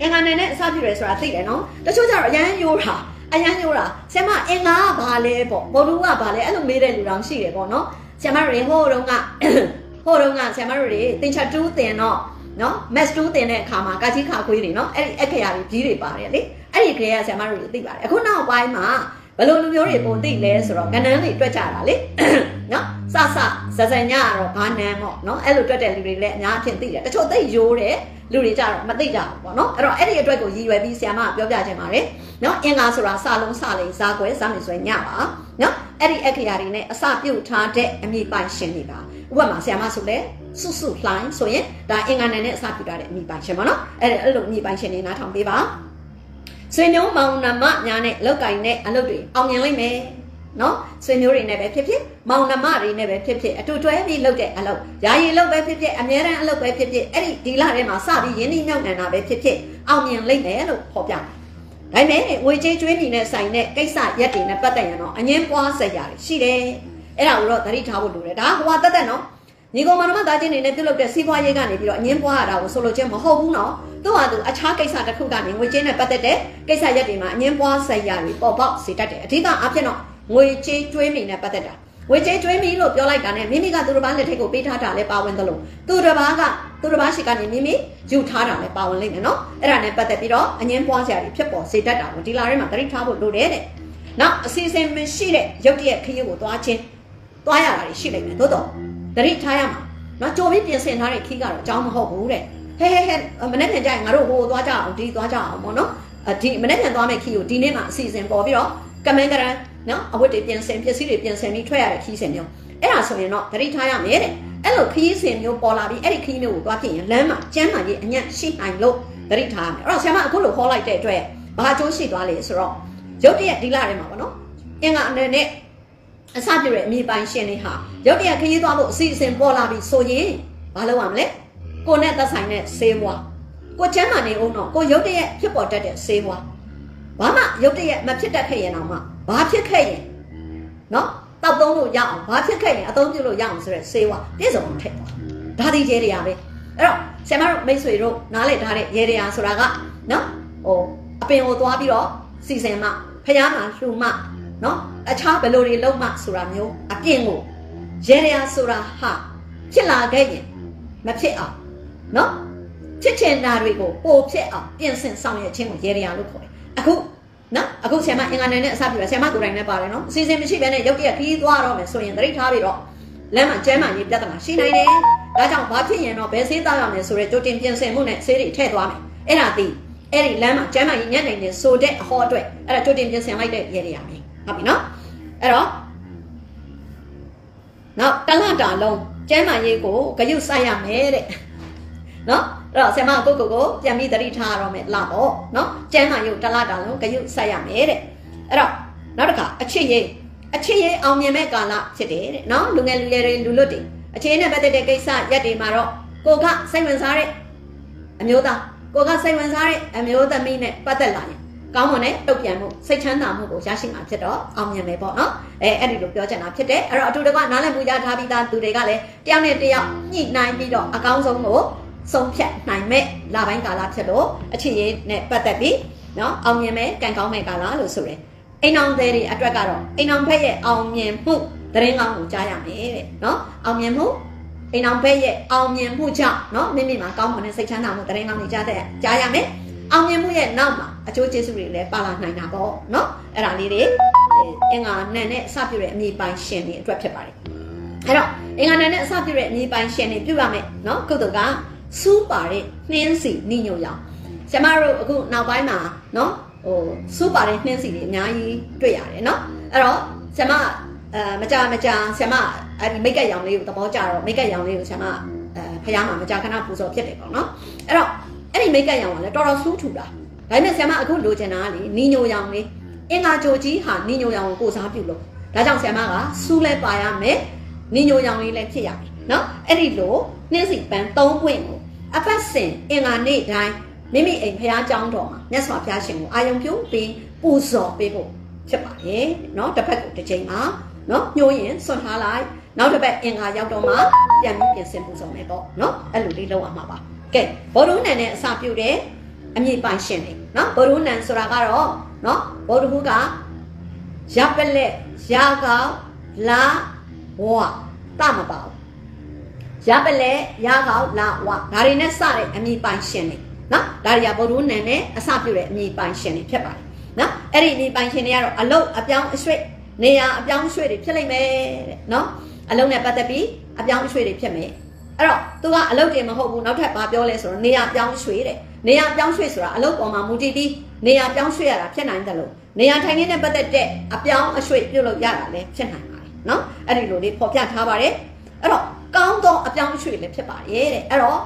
အင်္ဂါနယ်နဲ့အစပြုတ်တယ်ဆိုတာသိတယ်เนาะတချို့ကျတော့အရန်ယိုးတာအရန်ယိုးတာဆရာမအင်္ဂါကဘာလဲပေါ့ဘောဓုကဘာလဲအဲ့လိုမေးတဲ့လူတောင်ရှိတယ်ပေါ့เนาะဆရာမတွေဟိုတုန်းက ဟိုတုန်းကဆရာမတို့တွေသင်္ချာတူးတင်တော့နော် mass 2တင်တဲ့အခါမှာကာကြီးခါခွေးတွေနော်အဲ့ဒီအခရာတွေကြီးတွေပါတယ်လေအဲ့ဒီခရေကဆရာမတို့တွေသိပါတယ်အခုနောက်ပိုင်းမှာဘယ်လိုလူမျိုးတွေပုံသိလဲဆိုတော့ကဏ္ဍတွေတွက်ကြတာလေနော်စစဇဇညကတော့ဘာနန်းပေါ့နော်အဲ့လိုတွက်တဲ့လူတွေလည်းအများအဖြစ်သိတယ်တချို့သိရိုးတယ်လူတွေကြတော့မသိကြဘူးပေါ့နော်အဲ့တော့အဲ့ဒီအတွက်ကိုရည်ရွယ်ပြီးဆရာမကပြောပြခြင်းပါတယ်နော်အင်္ဂါဆိုတာစလုံးစလိန်စားကွယ်စားမယ်ဆိုရင်ညပါနော်အဲ့ဒီအခရာတွေနဲ့အစပြုတ်ထားတဲ့အမိပိုင်ရှင်တွေပါ ဥပမာဆရာမဆိုလဲစုစုလှိုင်းဆိုရင်ဒါအင်္ဂါနယ်နဲ့အစပြုတ်ထားတဲ့အမိပိုင်ရှင်ပေါ့နော်အဲ့အဲ့လိုအမိပိုင်ရှင်တွေနားထောင်ပေးပါဆွေမျိုးမောင်နှမညာနဲ့လောက်ကင်နဲ့အလုပ်တွေအောင်မြင်လိမ့်မယ်နော်ဆွေမျိုးတွေနဲ့ပဲဖြစ်ဖြစ်မောင်နှမတွေနဲ့ပဲဖြစ်ဖြစ်အတူတွဲပြီးလုပ်တဲ့အလုပ်ယာယီလုပ်ပဲဖြစ်ဖြစ်အမြဲတမ်းအလုပ်ပဲဖြစ်ဖြစ်အဲ့ဒီဒီလထဲမှာစပြီးရင်းနှီးမြှောက်နှံတာပဲဖြစ်ဖြစ်အောင်မြင်လိမ့်မယ်လို့ဖော်ပြတယ်ဒါပေမဲ့ငွေကြေးကျွေးမြီနဲ့ဆိုင်တဲ့ကိစ္စရက်တွေနဲ့ပတ်သက်ရင်တော့အငင်းပွားဆက်ရတယ်ရှိတယ် အဲ့ဒါကိုတော့သတိထားဖို့လိုတယ်ဒါဟိုကတက်တက်နော်ညီကောင်မတော်မသားချင်းတွေနဲ့ပြုလုပ်တဲ့စီးပွားရေးကနေပြီးတော့အငင်းပွားရတာကိုဆိုလိုခြင်းမဟုတ်ဘူးနော်သူ့ဟာသူအခြားကိစ္စတစ်ခုကနေငွေကြေးနဲ့ပတ်သက်တဲ့ကိစ္စရက်တွေမှာအငင်းပွားဆက်ရတွေပေါ်ပေါက်စေတတ်တယ်အဓိကအဖြစ်တော့ငွေကြေးကျွေးမြီနဲ့ပတ်သက်တာငွေကြေးကျွေးမြီလို့ပြောလိုက်တာနဲ့မိမိကသူတစ်ပါးလက်ထက်ကိုပေးထားတာလည်းပါဝင်သလိုသူတစ်ပါးကသူတစ်ပါးရှိကနေမိမိယူထားတာလည်းပါဝင်လိမ့်မယ်နော်အဲ့ဒါနဲ့ပတ်သက်ပြီးတော့အငင်းပွားစရာတွေဖြစ်ပေါ်စေတတ်တာကိုဒီလာထဲမှာသတိထားဖို့လိုတယ်တဲ့နောက်အစီအစဉ်မရှိတဲ့ရုပ်တရက်ခရီးကိုသွားခြင်း သွားရတာတွေရှိလိမ့်မယ်သို့တော့သတိထားရမှာနော်ကြိုပြီးပြင်ဆင်ထားတဲ့ခီးကတော့အကြောင်းမဟုတ်ဘူးတဲ့ဟဲဟဲဟဲမနေ့ပြန်ကြရင်ငါတို့ဟိုသွားကြအောင်ဒီသွားကြအောင်ပေါ့နော်ဒီမနေ့ပြန်သွားမယ့်ခီးကိုဒီနေ့မှအစီအစဉ်ပေါ်ပြီးတော့ကမန်ကရန်နော်အဝတ်တွေပြင်ဆင်ပစ္စည်းတွေပြင်ဆင်ပြီးထွက်ရတဲ့ခီးစဉ်မျိုးအဲ့ဒါဆိုရင်တော့သတိထားရမယ်တဲ့အဲ့လိုခီးစဉ်မျိုးပေါ်လာပြီးအဲ့ဒီခီးမျိုးကိုသွားဖြစ်ရင်လမ်းမှာကျမ်းမာရေးအညံ့ရှိနိုင်လို့သတိထားရမယ်အဲ့တော့ဆရာမအခုလိုခေါ်လိုက်တဲ့အတွက်ဘာအကျိုးရှိသွားလဲဆိုတော့ရုပ်တရက်ဒီလာထဲမှာပေါ့နော်အင်္ဂါအနေနဲ့ အစပြုတဲ့အမိပိုင်ရှင်တွေဟာရုပ်တရက်ခရီးသွားဖို့အစီအစဉ်ပေါ်လာပြီဆိုရင်ဘာလုပ်ရမလဲကိုနဲ့သက်ဆိုင်တဲ့ဆေးဝါးကိုချမ်းမာနေအောင်တော့ကိုရုပ်တရက်ဖြစ်ပေါ်တတ်တဲ့ဆေးဝါးဘာမှရုပ်တရက်မဖြစ်တတ်ခဲ့ရင်တော့မှဘာဖြစ်ခဲ့ရင်နော်တောက်သုံးလို့ရအောင်ဘာဖြစ်ခဲ့ရင်အသုံးပြုလို့ရအောင်ဆိုတဲ့ဆေးဝါးပြည့်စုံအောင်ထည့်သွားဒါဒီရဲတွေကပဲအဲ့တော့ဆရာမတို့မိတ်ဆွေတို့နားလည်ထားတဲ့ရဲတွေကဆိုတာကနော်ဟိုအပင်ကိုသွားပြီးတော့စီစဉ်မှဖျားမှလှူမှနော် အခြားဘယ်လိုတွေလုပ်မှဆိုတာမျိုးအပြင်ကိုရဲတွေကဆိုတာဟာဖြစ်လာခဲ့ရင်မဖြစ်အောင်နော်ဖြစ်ချင်တာတွေကိုပိုဖြစ်အောင်ပြင်ဆင်ဆောင်ရွက်ခြင်းကိုရဲတွေကလို့ခေါ်တယ်အခုနော်အခုဆရာမအင်္ဂါနယ်နဲ့အစပြုတယ်ဆရာမကိုယ်တိုင်လည်းပါတယ်နော်အစီအစဉ်မရှိဘဲနဲ့ရုပ်တရက်ခီးသွားတော့မယ်ဆိုရင်သတိထားပြီးတော့လမ်းမှာကျဲမှရေးပြဿနာရှိနိုင်တယ်ဒါကြောင့်ဘာဖြစ်ရင်တော့ဘယ်ဆေးသားရမယ်ဆိုရဲကြိုတင်ပြင်ဆင်မှုနဲ့ဆေးတွေထည့်သွားမယ်အဲ့ဒါသိအဲ့ဒီလမ်းမှာကျဲမှရေးညံ့နေတယ်ဆိုတဲ့အဟောအတွက်အဲ့ဒါကြိုတင်ပြင်ဆင်လိုက်တဲ့ရဲတွေရမယ် ဟုတ်ပြီနော်အဲ့တော့နောက်တလတာလုံးကျဲမှရေးကိုဂယုစိုက်ရမယ်တဲ့နော်အဲ့တော့ဆရာမကိုကိုကိုပြန်ပြီးသတိထားရတော့မယ်လာပေါ့နော်ကျမ်းမာရုပ်တလတာလုံးဂယုဆက်ရမယ်တဲ့အဲ့တော့နောက်တစ်ခါအချစ်ရေးအချစ်ရေးအောင်မြင်မဲ့ကာလဖြစ်တယ်တဲ့နော်လူငယ်လူရွယ်တွေလူလွတ်တွေအခြေနဲ့ပတ်သက်တဲ့ကိစ္စရက်တွေမှာတော့ကိုကစိတ်ဝင်စားတဲ့အမျိုးသားကိုကစိတ်ဝင်စားတဲ့အမျိုးသမီးနဲ့ပတ်သက်လာရင် ကောင်းမွန်တဲ့တုတ်ပြန်မှုစိတ်ချမ်းသာမှုကိုရရှိမှာဖြစ်တော့အောင်မြင်မယ်ပေါ့နော်အဲအဲ့ဒီလိုပြောချင်တာဖြစ်တယ်အဲ့တော့အတူတကွနားလည်မှုရထားပြီးသားသူတွေကလည်းတယောက်နဲ့တယောက်ညှိနှိုင်းပြီးတော့အကောင်းဆုံးကိုဆုံးဖြတ်နိုင်မဲ့လပိုင်းကာလဖြစ်လို့အခြေရနဲ့ပတ်သက်ပြီးနော်အောင်မြင်မဲ့ကံကောင်းမဲ့ကာလလို့ဆိုတယ်အိမ်အောင်သေးတွေအတွက်ကတော့အိမ်အောင်ဖက်ရဲ့အောင်မြင်မှုသတင်းကောင်းကိုကြားရမယ်တဲ့နော်အောင်မြင်မှုအိမ်အောင်ဖက်ရဲ့အောင်မြင်မှုကြောင့်နော်မိမိမှာကောင်းမွန်တဲ့စိတ်ချမ်းသာမှုသတင်းကောင်းတွေကြားတဲ့ကြားရမယ် အောင်မြင်မှုရဲ့နောက်မှာအကျိုးကျေးဇူးတွေလည်းပါလာနိုင်တာပေါ့နော်အဲ့ဒါလေးတွေအင်္ဂါနံနဲ့အစပြုတဲ့အမြေပိုင်ရှင်တွေအတွက်ဖြစ်ပါတယ်အဲ့တော့အင်္ဂါနံနဲ့အစပြုတဲ့အမြေပိုင်ရှင်တွေပြုရမယ်နော်ကုတ်တုကစူးပါတဲ့နှင်းစီနိညိုရောင်ကျမတို့အခုနောက်ပိုင်းမှာနော်ဟိုစူးပါတဲ့နှင်းစီတွေအများကြီးတွေ့ရတယ်နော်အဲ့တော့ကျမအဲမကြမကြဆ iam အဲ့ဒီမိတ်ကက်ရောင်လေးကိုသဘောကျတော့မိတ်ကက်ရောင်လေးကိုဆ iam အဲဖះမှာမကြခဏပူဇော်ဖြစ်တယ်ပေါ့နော်အဲ့တော့ အဲ့ဒီမိတ်ကပ်ရောင်ကလည်းတော်တော်ဆူးထူတာဒါပေမဲ့ဆရာမအခုလိုချင်တာကလေနီညိုရောင်လေးအင်္ဂါကြိုကြီးဟာနီညိုရောင်ကိုကိုစားပြုလို့ဒါကြောင့်ဆရာမကစူးလဲပါရမယ်နီညိုရောင်လေးလည်းဖြစ်ရမယ်နော်အဲ့ဒီလိုနှင်းစီပန်း၃ပွင့်ကိုအပတ်စဉ်အင်္ဂါနေ့တိုင်းမိမိအိမ်ဖះเจ้าတော်မှာမြတ်စွာဘုရားရှင်ကိုအာယုံပြုပြီးပူဇော်ပေးဖို့ဖြစ်ပါတယ်เนาะတစ်ဖက်ကိုတစ်ချိန်မှာเนาะညှိုးရင်ဆွန့်ထားလိုက်နောက်တစ်ပတ်အင်္ဂါရောက်တော့မှပြန်ပြီးပြင်ဆင်ပူဇော်မယ်ပေါ့เนาะအဲ့လိုလေးလုပ်ရမှာပါ ကဲဘောရုဏံနဲ့အစာပြုတ်တယ်အမြင့်ပိုင်ရှင်တယ်နော်ဘောရုဏံဆိုတာကတော့နော်ဘောဓဟုကရပလက်ရာကောင်လာဝတမပါဘူးရပလက်ရာကောင်လာဝဒါတွေနဲ့စတဲ့အမြင့်ပိုင်ရှင်တယ်နော်ဒါတွေကဘောရုဏံနဲ့အစာပြုတ်တဲ့အမြင့်ပိုင်ရှင်တွေဖြစ်ပါတယ်နော်အဲ့ဒီအမြင့်ပိုင်ရှင်တွေကတော့အလုတ်အပြောင်းအရွှေ့နေရာအပြောင်းအရွှေ့တွေဖြစ်လိမ့်မယ်တဲ့နော်အလုံးနဲ့ပတ်သက်ပြီးအပြောင်းအရွှေ့တွေဖြစ်မယ် အဲ့တော့သူကအလုတ်တွေမဟုတ်ဘူးနောက်ထပ်ဘာပြောလဲဆိုတော့နေရာပြောင်းရွှေ့တဲ့နေရာပြောင်းရွှေ့ဆိုတာအလုတ်ပေါ်မှာမူတည်ပြီးနေရာပြောင်းရွှေ့ရတာဖြစ်နိုင်တယ်လို့နေရာထိုင်ခင်းနဲ့ပတ်သက်တဲ့အပြောင်းအရွှေ့ပြုတ်လို့ရတာလည်းဖြစ်နိုင်ပါတယ်နော်အဲ့ဒီလိုလေးဖော်ပြထားပါတယ်အဲ့တော့ကောင်းသောအပြောင်းအရွှေ့လည်းဖြစ်ပါတယ်တဲ့အဲ့တော့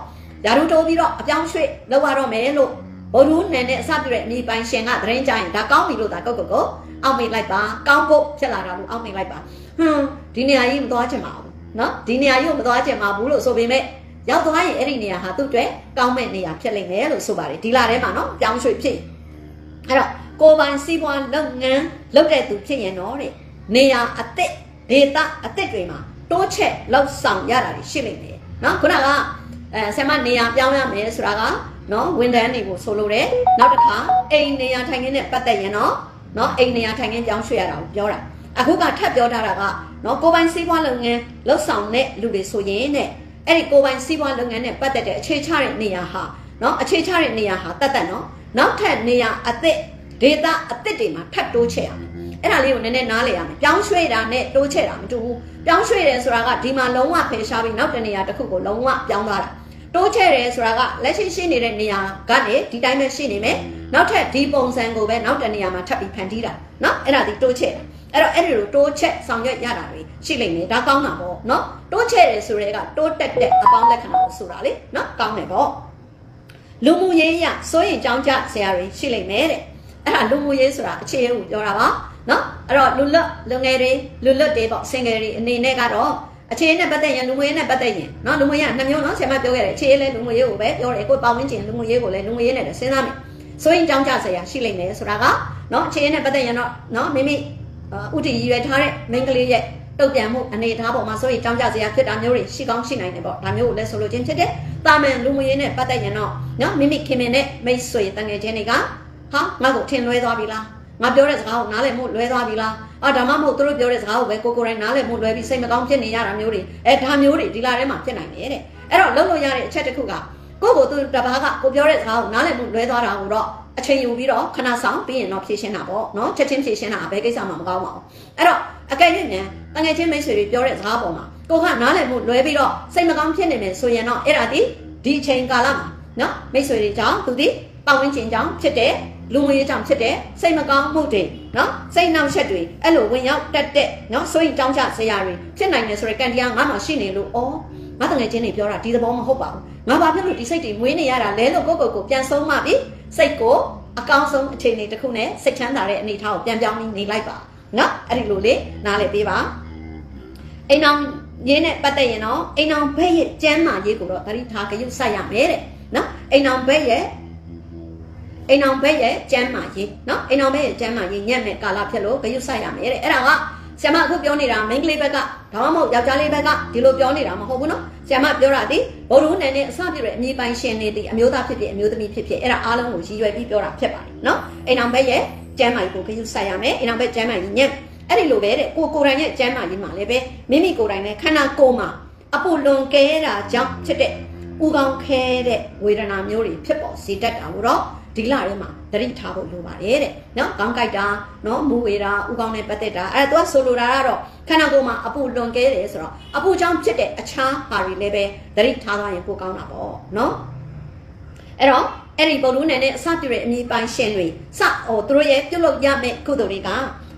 ယာရုတိုးပြီးတော့အပြောင်းရွှေ့လောက်ရတော့မယ်လို့ဘိုလ်ရူးနန်နဲ့အစပြုတဲ့အမိပိုင်ရှင်ကသတင်းကြရင်ဒါကောင်းပြီလို့ဒါကုတ်ကုတ်ကိုအောက်မိတ်လိုက်ပါကောင်းဖို့ဖြစ်လာတာလို့အောက်မိတ်လိုက်ပါဟွန်းဒီနေရာကြီးမသွားချင်ပါဘူး နော်ဒီနေရာကြီးကိုမသွားချင်ပါဘူးလို့ဆိုပေမဲ့ရောက်သွားရင်အဲ့ဒီနေရာဟာသူ့အတွက်ကောင်းမဲ့နေရာဖြစ်လိမ့်မယ်လို့ဆိုပါတယ်ဒီလထဲမှာနော်ပြောင်းရွှေ့ဖြစ်အဲ့တော့ကိုပိုင်စီးပွားလုပ်ငန်းလုပ်တဲ့သူဖြစ်ရင်တော့တဲ့နေရာအသစ်ဒေတာအသစ်တွေမှာတိုးချက်လောက်ဆောင်ရတာရှိလိမ့်မယ်နော်ခုနကအဲဆရာမနေရာပြောင်းရမယ်ဆိုတာကနော်ဝန်ထမ်းတွေကိုဆိုလိုတယ်နောက်တစ်ခါအိမ်နေရာထိုင်ခင်းနဲ့ပတ်သက်ရင်တော့နော်အိမ်နေရာထိုင်ခင်းပြောင်းရွှေ့ရတာကိုပြောတာအခုကထပ်ပြောထားတာက နော်ကိုပိုင်စီးပွားလုပ်ငန်းလှုပ်ဆောင်တဲ့လူတွေဆိုရင်တဲ့အဲ့ဒီကိုပိုင်စီးပွားလုပ်ငန်းနဲ့ပတ်သက်တဲ့အခြေချတဲ့နေရာဟာနော်အခြေချတဲ့နေရာဟာတတ်တတ်နော်နောက်ထပ်နေရာအသစ်ဒေတာအသစ်တွေမှာထပ်တိုးချဲ့ရမယ်အဲ့ဒါလေးကိုနည်းနည်းနားလည်ရမယ်ပြောင်းရွှေ့တာနဲ့တိုးချဲ့တာမတူဘူးပြောင်းရွှေ့တယ်ဆိုတာကဒီမှာလုံးဝဖယ်ရှားပြီးနောက်တနေရာတစ်ခုကိုလုံးဝပြောင်းသွားတာတိုးချဲ့တယ်ဆိုတာကလက်ရှိရှိနေတဲ့နေရာကနေဒီတိုင်းပဲရှိနေမယ်နောက်ထပ်ဒီပုံစံကိုပဲနောက်တနေရာမှာထပ်ပြီးဖန်တီးတာနော်အဲ့ဒါဒီတိုးချဲ့တာ အဲ့တော့အဲ့ဒီလိုတိုးချက်ဆောင်ရွက်ရတာတွေရှိလိမ့်မယ်ဒါကောင်းတာပေါ့နော်တိုးချက်တယ်ဆိုတဲ့ကတိုးတက်တဲ့အပေါင်းလက္ခဏာကိုဆိုတာလေနော်ကောင်းတယ်ပေါ့လူမှုရေးရစိုးရင်ကြောင်းကြဆရာတွေရှိလိမ့်မယ်တဲ့အဲ့ဒါလူမှုရေးဆိုတာအခြေအကိုပြောတာပါနော်အဲ့တော့လူလွတ်လူငယ်တွေလူလွတ်တွေပေါ့စင်ငယ်တွေအနေနဲ့ကတော့အခြေအနေနဲ့ပတ်သက်ရင်လူငွေနဲ့ပတ်သက်ရင်နော်လူငွေရနှစ်မျိုးနော်ဆရာမပြောခဲ့တယ်အခြေအနေလဲလူငွေရေးကိုပဲပြောတယ်ကိုပေါဝင်ခြင်းလူငွေရေးကိုလည်းလူငွေရေးနဲ့စဉ်းစားမယ်ဆိုရင်ကြောင်းကြဆရာရှိလိမ့်မယ်ဆိုတာကနော်အခြေအနေနဲ့ပတ်သက်ရင်တော့နော်မိမိ ဥတီရည်ရွယ်ထားတဲ့မိန်းကလေးရဲ့တုတ်ပြန်မှုအနေအထားပေါ်မှာဆိုရင်ကြောင်းကြစရာဖြစ်တာမျိုးတွေရှိကောင်းရှိနိုင်တယ်ပေါ့ဒါမျိုးကိုလည်းဆိုလို့ချင်းဖြစ်တယ်တာမန်လူမှုရေးနဲ့ပတ်သက်ရင်တော့နော်မိမိခင်မင်နဲ့မိတ်ဆွေတငယ်ချင်းတွေကဟာငါ့ကိုထင်လွဲသွားပြီလားငါပြောတဲ့စကားကိုနားလည်မှုလွဲသွားပြီလားအာဒါမှမဟုတ်သူတို့ပြောတဲ့စကားကိုပဲကိုကိုယ်တိုင်နားလည်မှုလွဲပြီးစိတ်မကောင်းဖြစ်နေရတာမျိုးတွေအဲဒါမျိုးတွေဒီလာထဲမှာဖြစ်နိုင်တယ်တဲ့အဲ့တော့လုံးလို့ရတဲ့အချက်တစ်ခုက ကိုကိုသူတပားကကိုပြောတဲ့စကားကိုနားလည်မှုလွဲသွားတာကိုတော့အချိန်ယူပြီးတော့ခဏဆောင်ပြီးရင်တော့ဖြည့်ရှင်းတာပေါ့နော်ချက်ချင်းဖြည့်ရှင်းတာဘယ်ကိစ္စမှမကောင်းပါဘူးအဲ့တော့အကယ်၍မြန်တငယ်ချင်းမိတ်ဆွေတွေပြောတဲ့စကားပေါ်မှာကိုကနားလည်မှုလွဲပြီးတော့စိတ်မကောင်းဖြစ်နေမယ်ဆိုရင်တော့အဲ့ဒါဒီဒီအချိန်ကာလမှာနော်မိတ်ဆွေတွေကြောင့်သူဒီပတ်ဝန်းကျင်ကြောင့်ဖြစ်တဲ့လူငွေကြောင့်ဖြစ်တဲ့စိတ်မကောင်းမှုတွေနော်စိတ်နှောက်ယှက်တွေအဲ့လိုဝင်ရောက်တက်တဲ့နော်ဆိုရင်ကြောင်းချစရာတွေဖြစ်နိုင်တယ်ဆိုရယ်ကံတရားငါမှရှိနေလို့ဩငါတငယ်ချင်းတွေပြောတာဒီသဘောမဟုတ်ပါဘူး ငါဘာဖြစ်လို့ဒီစိတ်တွေမွေးနေရတာလဲလို့ကိုကိုကိုပြန်ဆုံးမှပြီစိတ်ကိုအကောင်းဆုံးအခြေအနေတစ်ခုနဲ့စိတ်ချမ်းသာတဲ့အနေအထားကိုပြန်ပြောင်းပြီးနေလိုက်ပါနော်အဲ့ဒီလိုလေးနားလည်ပေးပါအိမ်အောင်ရေးနဲ့ပတ်သက်ရင်တော့အိမ်အောင်ဘက်ရဲ့ကျမ်းမာရေးကိုတော့တတိထားကြရုပ်ဆက်ရမယ်တဲ့နော်အိမ်အောင်ဘက်ရဲ့အိမ်အောင်ဘက်ရဲ့ကျမ်းမာရေးနော်အိမ်အောင်ဘက်ရဲ့ကျမ်းမာရေးညံ့မဲ့ကာလဖြစ်လို့ကြရုပ်ဆက်ရမယ်တဲ့အဲ့ဒါက ဆ iam အခုပြောနေတာမိန်းကလေးဘက်ကဒါမှမဟုတ်ယောက်ျားလေးဘက်ကဒီလိုပြောနေတာမဟုတ်ဘူးနော်ဆ iam ပြောတာဒီဘုရုနယ်နဲ့အစပြည့်တဲ့အမြည်ပိုင်ရှင်နေသည်အမျိုးသားဖြစ်ဖြစ်အမျိုးသမီးဖြစ်ဖြစ်အဲ့ဒါအားလုံးကိုရည်ရွယ်ပြီးပြောတာဖြစ်ပါတယ်နော်အိမ်အောင်ဘက်ရဲ့ကျမ်းမာရေးကိုခရုဆက်ရမယ်အိမ်အောင်ဘက်ကျမ်းမာရေးညံ့အဲ့ဒီလိုပဲတဲ့ကိုကိုယ်တိုင်ရဲ့ကျမ်းမာရေးမှာလည်းပဲမိမိကိုယ်တိုင်နဲ့ခန္ဓာကိုယ်မှာအပူလွန်ကဲတာကြောင့်ဖြစ်တဲ့ဥကောင်းခဲတဲ့ဝေဒနာမျိုးတွေဖြစ်ပေါ်စေတတ်တာကိုတော့ ဒီလထဲမှာသတိထားဖို့လိုပါတယ်တဲ့နော်ကောင်းကြိုက်တာနော်မူဝေတာဥကောင်းနဲ့ပတ်သက်တာအဲ့ဒါသူကဆိုလိုတာကတော့ခန္ဓာကိုယ်မှာအပူလွန်ကဲတယ်ဆိုတော့အပူကြောင့်ဖြစ်တဲ့အခြားဟာတွေလည်းပဲသတိထားသွားရင်ပိုကောင်းတာပေါ့နော်အဲ့တော့အဲ့ဒီပုံလူနယ်နဲ့အစပြုတဲ့အမိပိုင်ရှင်တွေစဟိုသူတို့ရဲ့ပြုတ်လုပ်ရမယ့်ကုသိုလ်တွေက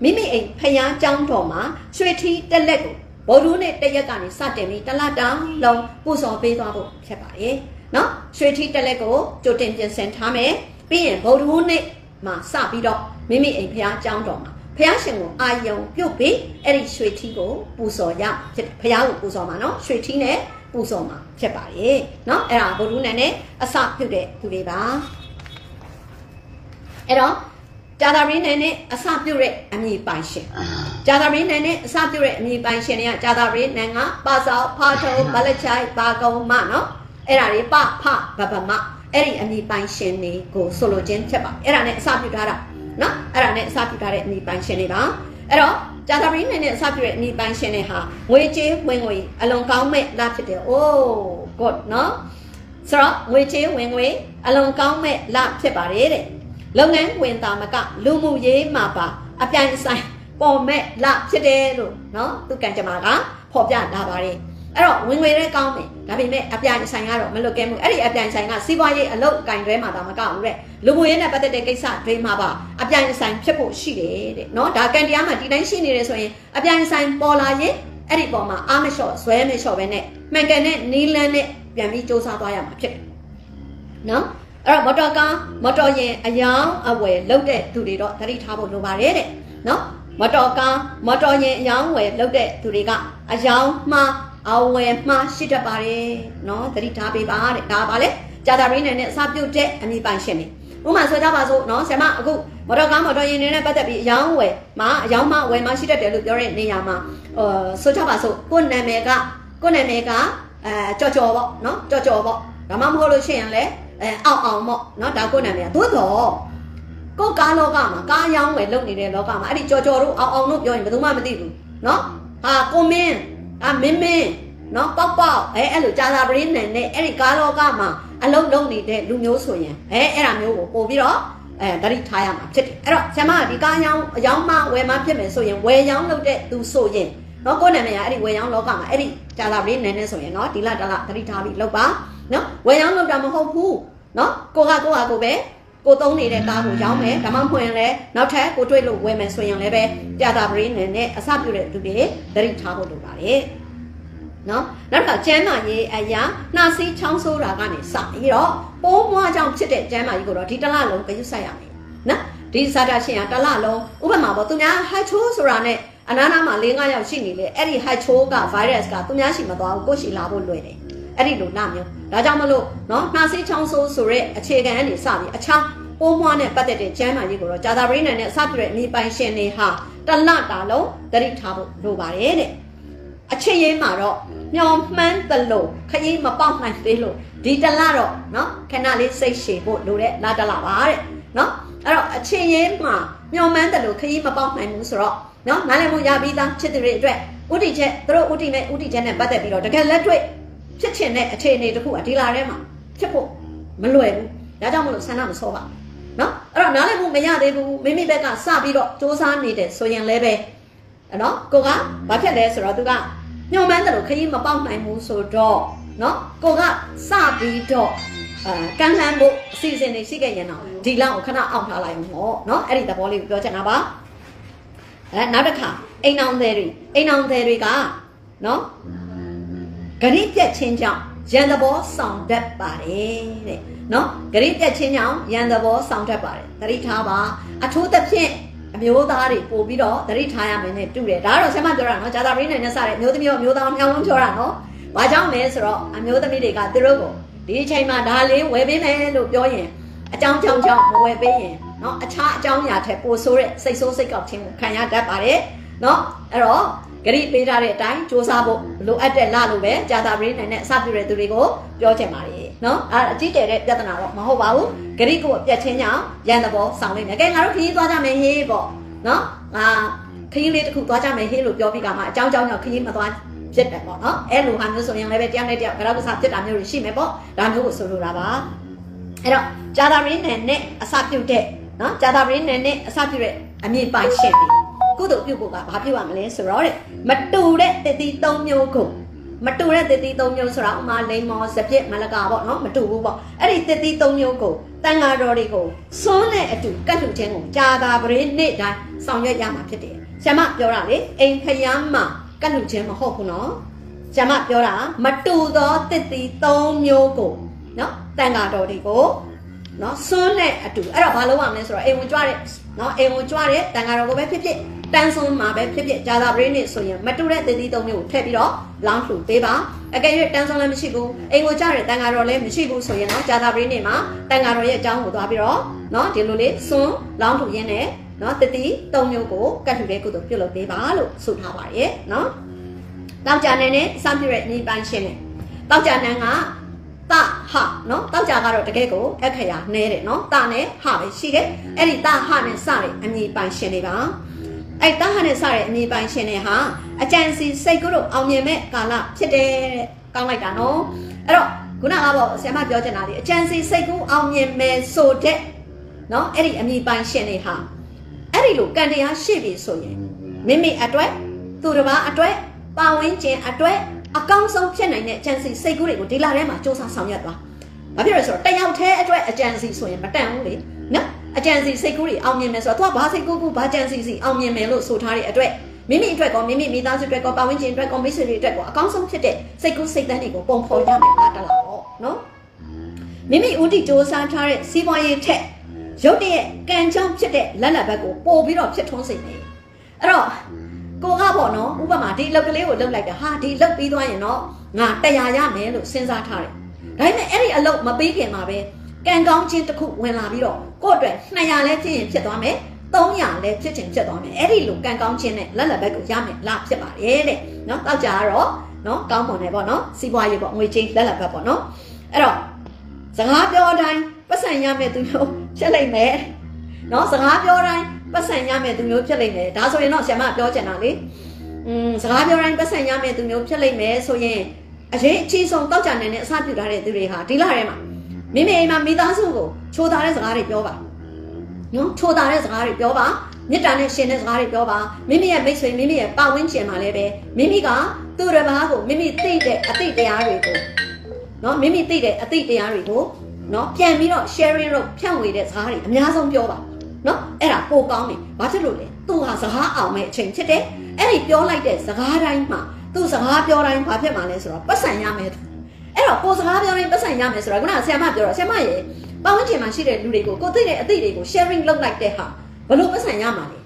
မိမိအိမ်ဖျားเจ้าတော်မှာရွှေထီးတက်လက်ကိုဗုဒ္ဓနဲ့တရက်ကနေစတင်ပြီးတလတောင်လုံးပူဇော်ပေးသွားဖို့ဖြစ်ပါတယ်နော်ရွှေထီးတက်လက်ကိုကြိုတင်ပြင်ဆင်ထားမယ် ပြီးရင်ဗုဒ္ဓဟူးနေ့မှာစပြီးတော့မိမိအိမ်ဖះကြောင်းတော်မှာဖះရှင်ကိုအာယုံပြုတ်ပြီးအဲ့ဒီရွှေထီးကိုပူဇော်ရဖြစ်ဖះကိုပူဇော်မှာနော်ရွှေထီးနဲ့ပူဇော်မှာဖြစ်ပါလေနော်အဲ့ဒါဗုဒ္ဓဟူးနေ့နဲ့အစပြုတ်တဲ့သူတွေပါအဲ့တော့ဂျာသာရင်းနိုင်နဲ့အစပြုတ်တဲ့အမည်ပိုင်ရှင်ဂျာသာရင်းနိုင်နဲ့အစပြုတ်တဲ့အမည်ပိုင်ရှင်တွေကဂျာသာရင်းနိုင်ကပါစောဖာထုံးမလချိုင်ပါကုံမနော်အဲ့ဒါတွေပဖဘဗမ အဲ့ဒီအမိပိုင်ရှင်တွေကိုဆိုလိုခြင်းဖြစ်ပါအဲ့ဒါနဲ့အစပြုထားတာနော်အဲ့ဒါနဲ့အစပြုထားတဲ့အမိပိုင်ရှင်တွေပါအဲ့တော့ကြာသပတေးနေ့နဲ့အစပြုတဲ့အမိပိုင်ရှင်တွေဟာငွေကြေးဝင်ငွေအလွန်ကောင်းမဲ့လဖြစ်တယ်အိုး good နော်ဆိုတော့ငွေကြေးဝင်ငွေအလွန်ကောင်းမဲ့လဖြစ်ပါတယ်တဲ့လုပ်ငန်းဝင်တာမကလူမှုရေးမှာပါအပြိုင်ဆိုင်ပေါ်မဲ့လဖြစ်တယ်လို့နော်သူကန်ကြမှာကဖော်ပြလာပါတယ် အဲ့တော့ဝင်ငွေတွေကောင်းတယ်ဒါပေမဲ့အပြိုင်ဆိုင်ကတော့မလွတ်ကဲမှုအဲ့ဒီအပြိုင်ဆိုင်ကစီးပွားရေးအလုပ်ကင်တွဲမှာတော့မကောက်ဘူးတဲ့လူမှုရေးနဲ့ပတ်သက်တဲ့ကိစ္စတွေမှာပါအပြိုင်ဆိုင်ဖြစ်ဖို့ရှိတယ်တဲ့နော်ဒါကန်တရားမှာဒီတိုင်းရှိနေတယ်ဆိုရင်အပြိုင်ဆိုင်ပေါ်လာရင်အဲ့ဒီပေါ်မှာအာမလျှော့ဇွဲမလျှော့ပဲနဲ့မှန်ကန်တဲ့နီလန်းနဲ့ပြန်ပြီးစူးစမ်းသွားရမှာဖြစ်တယ်နော်အဲ့တော့မော်တော်ကားမော်တော်ယာဉ်အယောင်အဝယ်လောက်တဲ့သူတွေတော့သတိထားဖို့လိုပါတယ်တဲ့နော်မော်တော်ကားမော်တော်ယာဉ်အယောင်အဝယ်လောက်တဲ့သူတွေကအယောင်မှား အဝယ်မှားရှိတတ်ပါတယ်နော်သတိထားပေးပါတဲ့ဒါပါလေကြာတာရင်းနဲ့အစပြုတ်တဲ့အမိပိုင်ရှင်တွေဥမာဆိုကြပါစို့နော်ဆရာမအခုမော်တော်ကားမော်တော်ယာဉ်တွေနဲ့ပတ်သက်ပြီးအယောင်ဝယ်မှာအယောင်မှာဝယ်မှာရှိတတ်တယ်လို့ပြောတဲ့နေရာမှာအာဆိုကြပါစို့ကိုယ်နာမည်ကကိုယ်နာမည်ကအဲကြော်ကြော်ပေါ့နော်ကြော်ကြော်ပေါ့ဒါမှမဟုတ်လို့ရှိရင်လည်းအဲအောက်အောင်ပေါ့နော်ဒါကိုယ်နာမည်ကသို့တော့ကိုကားလောကမှာကားရောင်းဝယ်လုပ်နေတဲ့လောကမှာအဲ့ဒီကြော်ကြော်တို့အောက်အောင်တို့ပြောရင်ဘယ်သူမှမသိဘူးနော်ဟာကိုမင်း အာမင်းမင်းနော်ပေါက်ပေါက်အဲအဲ့လိုကြာသာပရင်းနဲ့နဲ့အဲ့ဒီကားလောကမှာအလုံးလုံးနေတဲ့လူမျိုးဆိုရင်အဲအဲ့ဒါမျိုးကိုပို့ပြီးတော့အဲတတိထားရမှာဖြစ်တယ်အဲ့တော့ဆရာမကဒီကားရောင်းအယောင်းမဝယ်မဖြစ်မယ်ဆိုရင်ဝယ်ရောင်းလုပ်တဲ့သူဆိုရင်နော်ကိုယ်နာမည်ကအဲ့ဒီဝယ်ရောင်းလောကမှာအဲ့ဒီကြာသာပရင်းနဲ့နဲ့ဆိုရင်နော်ဒီလတလတတိထားပြီးလုပ်ပါနော်ဝယ်ရောင်းလုပ်တာမဟုတ်ဘူးနော်ကိုကကိုကကိုပဲ ကိုသုံးနေတဲ့ကားကိုရောင်းမယ်ဒါမှမဟုတ်ရင်လည်းနောက်ထပ်ကိုတွေ့လို့ဝယ်မယ်ဆိုရင်လည်းပဲကြာတာပရင်းနဲ့နဲ့အစပြုတဲ့သူတွေသတိထားဖို့လိုပါတယ်နော်နောက်တစ်ခါကျမ်းမာရေးအရာနှာစီးချောင်းဆိုးတာကနေစပြီးတော့ပိုးမွားကြောင့်ဖြစ်တဲ့ကျမ်းမာရေးကိုတော့ဒီတစ်လလုံးကြည့်ဆိုင်ရမယ်နော်ဒီစာတာရှင်ကတစ်လလုံးဥပမာပေါ့သူများဟိုက်ချိုးဆိုတာနဲ့အနားနာမှာ၄၅ယောက်ရှိနေလေအဲ့ဒီဟိုက်ချိုးက virus ကသူများရှိမသွားဘူးကိုရှိလာဖို့လွယ်တယ် အဲ့ဒီလိုနာမျိုးဒါကြောင့်မလို့เนาะနှာစေးချောင်းဆိုးဆိုတဲ့အခြေခံအနေစပြီးအခြားပိုးမွားနဲ့ပတ်သက်တဲ့ကျမ်းမာရေးကိုတော့ဂျာသာပရိနိုင်နဲ့အစပြုတဲ့အမိပိုင်ရှင်တွေဟာတလတာလုံးသတိထားဖို့လိုပါတယ်တဲ့အချင်းရေးမှာတော့မျောမှန်းသလိုခရီးမပေါက်နိုင်သေးလို့ဒီတလတော့เนาะခဏလေးစိတ်ရှည်ဖို့လိုတဲ့လာတလပါတဲ့เนาะအဲ့တော့အချင်းရေးမှာမျောမှန်းသလိုခရီးမပေါက်နိုင်ဘူးဆိုတော့เนาะနားလည်မှုရပြီးသားချစ်သူတွေအတွက်ဥတီချက်သူတို့ဥတီနဲ့ဥတီချက်နဲ့ပတ်သက်ပြီးတော့တကယ်လက်တွေ့ ဖြစ်ချင်တဲ့အခြေအနေတခုကဒီလာထဲမှာဖြစ်ဖို့မလွယ်ဘူးဒါကြောင့်မလို့ဆန္ဒမစောပါနော်အဲ့တော့နားလည်မှုမရသေးဘူးမိမိဘက်ကစပြီးတော့စူးစမ်းနေတယ်ဆိုရင်လည်းပဲနော်ကိုကဘာဖြစ်လဲဆိုတော့သူကညှို့မှန်းတယ်လို့ခရီးမပေါက်နိုင်ဘူးဆိုတော့နော်ကိုကစပြီးတော့အာကန်းလန်းဖို့အစီအစဉ်တွေရှိခဲ့ရင်တော့ဒီလောက်ကိုခဏအောက်ထားလိုက်အောင်ဟောနော်အဲ့ဒီသဘောလေးကိုပြောချင်တာပါအဲနောက်တစ်ခါအိမ်အောင်သည်တွေအိမ်အောင်သည်တွေကနော် ဂရိပြက်ချင်းကြောင့်ရန်သဘောဆောင်တတ်ပါတယ်တဲ့နော်ဂရိပြက်ချင်းကြောင့်ရန်သဘောဆောင်တတ်ပါတယ်သတိထားပါအထူးသဖြင့်အမျိုးသားတွေပို့ပြီးတော့သတိထားရမယ်နဲ့တူတယ်ဒါကတော့ဆရာမပြောတာနော်ဂျာတာပရင်းနဲ့နဲ့စတဲ့အမျိုးသမီးရောအမျိုးသားမြောင်လုံးပြောတာနော်ဘာကြောင့်လဲဆိုတော့အမျိုးသမီးတွေကသူတို့ကိုဒီအချိန်မှာဒါလေးဝယ်ပေးမယ်လို့ပြောရင်အကြောင်းကြောင့်ကြောင့်မဝယ်ပေးရင်နော်အခြားအကြောင်းအရာထက်ပိုဆိုးတဲ့စိတ်ဆိုးစိတ်ကောက်ခြင်းကိုခံရတတ်ပါတယ်နော်အဲ့တော့ ဂရိပေးထားတဲ့အတိုင်းစ조사ဖို့လိုအပ်တဲ့လလို့ပဲဂျာတာပရင်းနဲ့အစပြုတဲ့သူတွေကိုပြောချင်ပါတယ်နော်အဲ့အကြည့်ကျတဲ့ပြဿနာတော့မဟုတ်ပါဘူးဂရိကိုပြတ်ချင်းကြောင့်ရန်သဘောဆောင်နေတယ်ကဲငါတို့ခရီးသွားကြမယ်ဟေးပေါ့နော်ငါခရီးလေးတစ်ခုသွားကြမယ်ဟေးလို့ပြောပြီးကမှအကြောင်းကြောင့်ကြောင့်ခရီးမသွားဖြစ်တယ်ပေါ့နော်အဲ့လိုဟာမျိုးဆိုရင်လည်းပဲတရားနဲ့တရားကြောက်ကစားဖြစ်တာမျိုးတွေရှိမယ်ပေါ့ဒါမျိုးကိုဆိုလိုတာပါအဲ့တော့ဂျာတာရင်းနယ်နဲ့အစပြုတ်တဲ့နော်ဂျာတာရင်းနယ်နဲ့အစပြုတ်တဲ့အမြင့်ပိုင်ရှင်တွေ ကုသိုလ်ပြုဖို့ကဘာပြုရမလဲဆိုတော့တဲ့မတူတဲ့တတိသုံးမျိုးကိုမတူတဲ့တတိသုံးမျိုးဆိုတာဥမာလိမ္မောစပြစ်မလကာပေါ့နော်မတူဘူးပေါ့အဲ့ဒီတတိသုံးမျိုးကိုတန်ဃာတော်တွေကိုစွန်းတဲ့အတူကတ်လူချင်းကိုကြာတာပရိနေ့တိုင်းဆောင်ရွက်ရမှာဖြစ်တယ်ဆ iam ပြောတာလေအိမ်ဖျားမှာကတ်လူချင်းမဟုတ်ဘူးနော်ဆ iam ပြောတာမတူသောတတိသုံးမျိုးကိုနော်တန်ဃာတော်တွေကိုနော်စွန်းတဲ့အတူအဲ့တော့ဘာလုပ်ရမလဲဆိုတော့အိမ်ဝင်ကြွတဲ့နော်အိမ်ဝင်ကြွတဲ့တန်ဃာတော်ကိုပဲဖြစ်ဖြစ် တန်းစွန်းမှာပဲဖြစ်ဖြစ်ဂျာသာပရိနေ့ဆိုရင်မတူတဲ့တတိသုံးမျိုးကိုထည့်ပြီးတော့လောင်းလှူပေးပါအကယ်၍တန်းစွန်းလည်းမရှိဘူးအိမ်ကိုကြတဲ့တန်ဃာတော်လည်းမရှိဘူးဆိုရင်တော့ဂျာသာပရိနေ့မှာတန်ဃာတော်ရဲ့အကြောင်းကိုသွားပြီးတော့နော်ဒီလိုလေးစွန်းလောင်းလှူရင်းနဲ့နော်တတိသုံးမျိုးကိုကတ်လှူတဲ့ကုသိုလ်ပြုလုပ်ပေးပါလို့ဆိုထားပါရဲ့နော်တောက်ကြနေနဲ့စမ်းပြတဲ့ဤပန်းရှင်းနဲ့တောက်ကြနန်းကတဟနော်တောက်ကြကတော့တကယ်ကိုအခရာနဲတယ်နော်တနဲ့ဟပဲရှိတယ်အဲ့ဒီတဟနဲ့စတဲ့အမည်ပိုင်ရှင်တွေပါ အဲ့တဟနဲ့စတဲ့အမည်ပိုင်ရှင်တွေဟာအကြံစီစိတ်ကူးတို့အောင်မြင်မဲ့ကာလဖြစ်တယ်တဲ့ကောင်းလိုက်တာနော်အဲ့တော့ခုနကပေါ့ဆရာမပြောချင်တာဒီအကြံစီစိတ်ကူးအောင်မြင်မဲ့ဆိုတဲ့နော်အဲ့ဒီအမည်ပိုင်ရှင်တွေဟာအဲ့ဒီလိုကံတရားရှိပြီဆိုရင်မိမိအတွက်သူတစ်ပါးအတွက်ပါဝင်ခြင်းအတွက်အကောင်းဆုံးဖြစ်နိုင်တဲ့ကြံစီစိတ်ကူးတွေကိုဒီလထဲမှာစ조사ဆောင်ရွက်သွား။ဘာဖြစ်လဲဆိုတော့တယောက်တည်းအတွက်အကြံစီဆိုရင်မတန်ဘူးလေ။နော် အကြံစီစိတ်ကူးတွေအောင်မြင်မယ်ဆိုတော့သူကဘာစိတ်ကူးကူးဘာကြံစီစီအောင်မြင်မယ်လို့ဆိုထားတဲ့အတွက်မိမိအတွက်ကောမိမိမိသားစုအတွက်ကောပတ်ဝန်းကျင်အတွက်ကောမိတ်ဆွေတွေအတွက်ကောအကောင်းဆုံးဖြစ်တဲ့စိတ်ကူးစိတ်တန်းတွေကိုပုံဖော်ရမယ်လားတလားပေါ့နော်။မိမိဦးတည်စ조사ထားတဲ့စီးပွားရေးထက်ရုပ်တရက်ကံကြောင့်ဖြစ်တဲ့လက်လက်ဘက်ကိုပို့ပြီးတော့ဖြစ်ထွန်းစေတယ်။အဲ့တော့ကိုကပေါ့နော်ဥပမာဒီအလုပ်ကလေးကိုလုပ်လိုက်တာဟာဒီအလုပ်ပြီးသွားရင်တော့ငါတရားရမယ်လို့စဉ်းစားထားတယ်ဒါပေမဲ့အဲ့ဒီအလုပ်မပြီးခင်မှာပဲ ကံကောင်းခြင်းတစ်ခုဝင်လာပြီးတော့ကိုယ့်အတွက်200လဲဖြစ်ရင်ဖြစ်သွားမယ်300လဲဖြစ်ချင်ဖြစ်သွားမယ်အဲ့ဒီလိုကံကောင်းခြင်းနဲ့လက်လက်ဘက်ကိုရမယ်လားဖြစ်ပါတယ်တဲ့နော်တောက်ကြကတော့နော်ကောင်းပုံနဲ့ပေါ့နော်စီးပွားရေးပေါ့ငွေချင်းလက်လက်ဘက်ပေါ့နော်အဲ့တော့စကားပြောတိုင်းပတ်စံရမယ်သူမျိုးဖြစ်လိုက်မယ်နော်စကားပြောတိုင်းပတ်စံရမယ်သူမျိုးဖြစ်လိမ့်မယ်ဒါဆိုရင်တော့ဆရာမပြောချင်တာလေอืมစကားပြောတိုင်းပတ်စံရမယ်သူမျိုးဖြစ်လိမ့်မယ်ဆိုရင်အရေးအကြီးဆုံးတောက်ကြနေတဲ့အစပြုထားတဲ့သူတွေဟာဒီလထဲမှာ မိမိအိမ်မှာမိသားစုကိုချိုးသားတဲ့စကားတွေပြောပါနော်ချိုးသားတဲ့စကားတွေပြောပါမေတ္တာနဲ့ရှင်တဲ့စကားတွေပြောပါမိမိရဲ့မိတ်ဆွေမိမိရဲ့ပတ်ဝန်းကျင်မှာလည်းပဲမိမိကသူ့ရဘာကိုမိမိသိတဲ့အသိတရားတွေကိုနော်မိမိသိတဲ့အသိတရားတွေကိုနော်ပြန်ပြီးတော့ sharing လုပ်ဖြန့်ဝေတဲ့စကားတွေအများဆုံးပြောပါနော်အဲ့ဒါပိုကောင်းတယ်ဘာဖြစ်လို့လဲသူဟာစကားအောင်မဲ့အချိန်ဖြစ်တယ်အဲ့ဒီပြောလိုက်တဲ့စကားတိုင်းမှာသူစကားပြောတိုင်းဘာဖြစ်မှာလဲဆိုတော့ပတ်စံရမယ် အဲ့တော့ကိုစကားပြောတိုင်းပတ်စံရမယ်ဆိုတော့ခုနကဆရာမပြောတော့ဆရာမရေပတ်ဝန်းကျင်မှာရှိတဲ့လူတွေကိုကိုသိတဲ့အသည့်တွေကို sharing လုပ်လိုက်တဲ့ဟာဘလို့ပတ်စံရမှာလဲ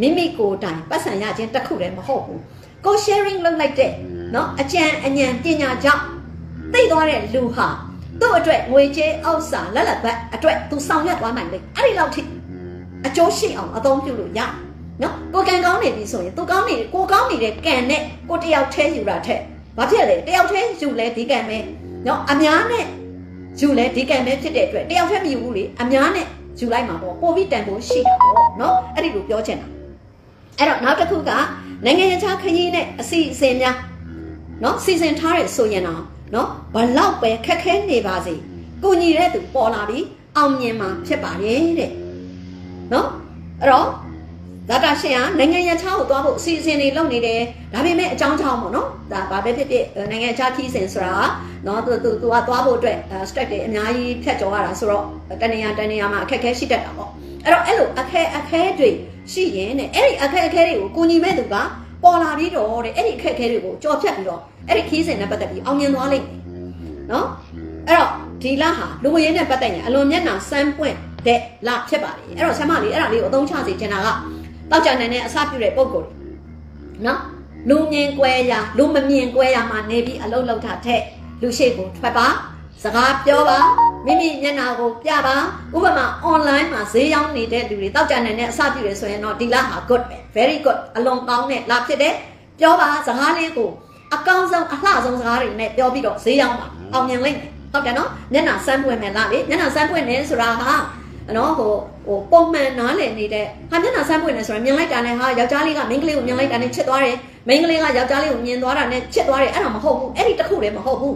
မိမိကိုယ်တိုင်ပတ်စံရခြင်းတစ်ခုတည်းမဟုတ်ဘူးကို sharing လုပ်လိုက်တဲ့เนาะအကြံအဉဏ်ပညာကြောင့်သိသွားတဲ့လူဟာသူ့အတွက်ငွေကြေးအောက်စာလက်လက်ဘက်အတွက်သူဆောင်ရွက်သွားနိုင်လေအဲ့ဒီလောက်ထိအကျိုးရှိအောင်အသုံးပြုလို့ရနော်ကိုကံကောင်းနေပြီဆိုရင်သူကောင်းနေကိုကောင်းနေတဲ့ကံနဲ့ကိုတယောက်တည်းယူတာထက် ဘာဖြစ်လဲတယောက်တည်းယူလဲဒီကံပဲနော်အများနဲ့ယူလဲဒီကံပဲဖြစ်တဲ့အတွက်တယောက်တည်းမယူဘူးလေအများနဲ့ယူလိုက်မှာပေါ့ပိုပြီးတန်ဖိုးရှိတာပေါ့နော်အဲ့ဒီလိုပြောချင်တာအဲ့တော့နောက်တစ်ခုကနိုင်ငံခြားခရီးနဲ့အစီအစဉ်များနော်စီစဉ်ထားရဆိုရင်တော့နော်ဘလောက်ပဲခက်ခဲနေပါစေကိုညီတဲ့သူပေါ်လာပြီးအောင်မြင်မှာဖြစ်ပါတယ်တဲ့နော်အဲ့တော့ ဒါတာရှင်ကနိုင်ငံရခြားကိုသွားဖို့အစီအစဉ်တွေလုပ်နေတယ်ဒါပေမဲ့အကြောင်းကြောင့်ပေါ့နော်ဒါဘာပဲဖြစ်ဖြစ်နိုင်ငံခြားခီးစဉ်ဆိုတာနော်သူသူသူကသွားဖို့အတွက် strike တွေအများကြီးဖြတ်ကျော်ရတာဆိုတော့တနေရာတနေရာမှာအခက်အခဲရှိတတ်တာပေါ့အဲ့တော့အဲ့လိုအခက်အခဲတွေရှိရင်တဲ့အဲ့ဒီအခက်အခဲတွေကိုကိုညီမဲ့သူကပေါ်လာပြီးတော့တဲ့အဲ့ဒီအခက်အခဲတွေကိုကြော်ဖြတ်ပြီးတော့အဲ့ဒီခီးစဉ်နဲ့ပတ်သက်ပြီးအောင်မြင်သွားလိမ့်မယ်နော်အဲ့တော့ဒီလဟာလူဝင်ရင်းနဲ့ပတ်သက်ရင်အလွန်မျက်နှာစမ်းပွင့်တဲ့လဖြစ်ပါလေအဲ့တော့ဆမလေးအဲ့ဒါလေးကိုအသုံးချစေချင်တာက တောက်ကြနိုင်တဲ့အစပြုတဲ့ပုံကိုယ်နော်လူမြင်ကွဲရလူမမြင်ကွဲရမှာနေပြီးအလုံးလောက်တာထက်လူရှိကိုထွက်ပါစကားပြောပါမိမိမျက်နှာကိုပြပါဥပမာ online မှာဈေးရောင်းနေတဲ့လူတွေတောက်ကြနိုင်တဲ့အစပြုရဆိုရင်တော့ဒီလဟာ good ပဲ very good အလွန်ကောင်းတဲ့လဖြစ်တယ်ပြောပါစကားလေးကိုအကောင်းဆုံးအလှဆုံးစကားတွေနဲ့ပြောပြီးတော့ဈေးရောင်းပါအောင်မြင်လိမ့်မယ်ဟုတ်တယ်နော်မျက်နှာစမ်းပွင့်မယ်လားလေမျက်နှာစမ်းပွင့်နေဆိုတာဟာ နော်ဟိုဟိုပုံမှန်နားလည်နေတဲ့ဟာမျက်နှာစမ်းပွင့်နေဆိုတာမြင်လိုက်တာနဲ့ဟာယောက်ျားလေးကမိန်းကလေးကိုမြင်လိုက်တာနဲ့ချစ်သွားတယ်မိန်းကလေးကယောက်ျားလေးကိုမြင်သွားတာနဲ့ချစ်သွားတယ်အဲ့ဒါမဟုတ်ဘူးအဲ့ဒီတစ်ခုလည်းမဟုတ်ဘူး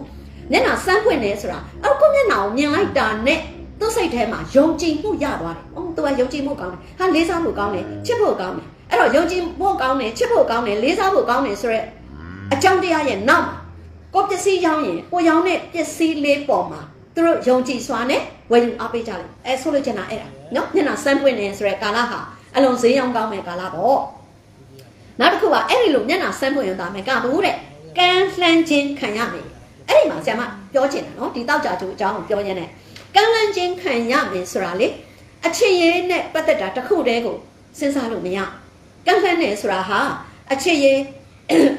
မျက်နှာစမ်းပွင့်နေဆိုတာအဲ့ကိုမျက်နှာကိုမြင်လိုက်တာနဲ့သူ့စိတ်ထဲမှာယုံကြည်မှုရသွားတယ်။အော်သူကယုံကြည်မှုကောင်းတယ်။ဟာလေးစားဖို့ကောင်းတယ်ချစ်ဖို့ကောင်းတယ်။အဲ့တော့ယုံကြည်ဖို့ကောင်းတယ်ချစ်ဖို့ကောင်းတယ်လေးစားဖို့ကောင်းတယ်ဆိုရက်အကြောင်းတရားရဲ့နောက်ကိုပစ္စည်းရောင်းရင်ကိုရောင်းတဲ့ပစ္စည်းလေးပေါ်မှာ သူတို့ယုံကြည်စွာနဲ့ဝယ်ယူအားပေးကြတယ်။အဲဆိုလို့ချင်တာအဲ့ဒါနော်ညနာစမ်းပွင့်နေဆိုရက်ကာလဟာအလွန်ဈေးရောင်းကောင်းမဲ့ကာလပေါ့။နောက်တစ်ခုကအဲ့ဒီလိုမျက်နှာစမ်းပွင့်ရင်ဒါမယ်ကဘူးတဲ့။ကန်းလှမ်းခြင်းခံရမယ်။အဲ့ဒီမှာဆရာမပြောချင်တယ်နော်ဒီတောက်ကြသူအကြောင်းကိုပြောရင်းနဲ့ကမ်းလှမ်းခြင်းခံရမယ်ဆိုတာလေအချစ်ရေးနဲ့ပတ်သက်တာတစ်ခုတည်းကိုစဉ်းစားလို့မရကမ်းလှမ်းနေဆိုတာဟာအချစ်ရေး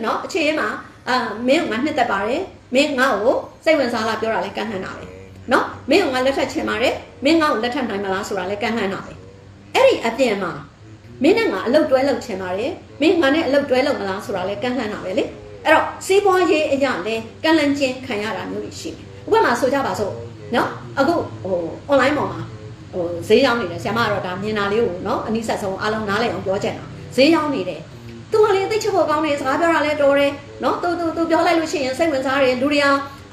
เนาะအချစ်ရေးမှာအာမင်းကငါနှစ်သက်ပါတယ်မင်းငါ့ကိုစိတ်ဝင်စားလားပြောတာလဲကမ်းလှမ်းတာပဲ နော်မင်းကငါလက်ထပ်ချင်ပါတယ်မင်းငါ့ကိုလက်ထပ်နိုင်မလားဆိုတာလဲကန့်ဟန့်တာပဲအဲ့ဒီအပြင်မှာမင်းနဲ့ငါအလုပ်တွဲလုပ်ချင်ပါတယ်မင်းငါနဲ့အလုပ်တွဲလုပ်မလားဆိုတာလဲကန့်ဟန့်တာပဲလေအဲ့တော့စီးပွားရေးအရာလဲကန့်လန့်ချင်းခံရတာမျိုးရှိတယ်ဥပမာဆိုကြပါစို့နော်အခုဟို online ပေါ်မှာဟိုဈေးရောင်းနေတယ်ဆရာမကတော့ဒါမြင်တာလေးကိုနော်အနည်းဆက်ဆုံးအားလုံးနားလည်အောင်ပြောချင်တာဈေးရောင်းနေတယ်သူကလေသိချဖို့ကောင်းတယ်စကားပြောတာလဲတော်တယ်နော်သူသူသူပြောလိုက်လို့ရှိရင်စိတ်ဝင်စားတယ်လူတွေက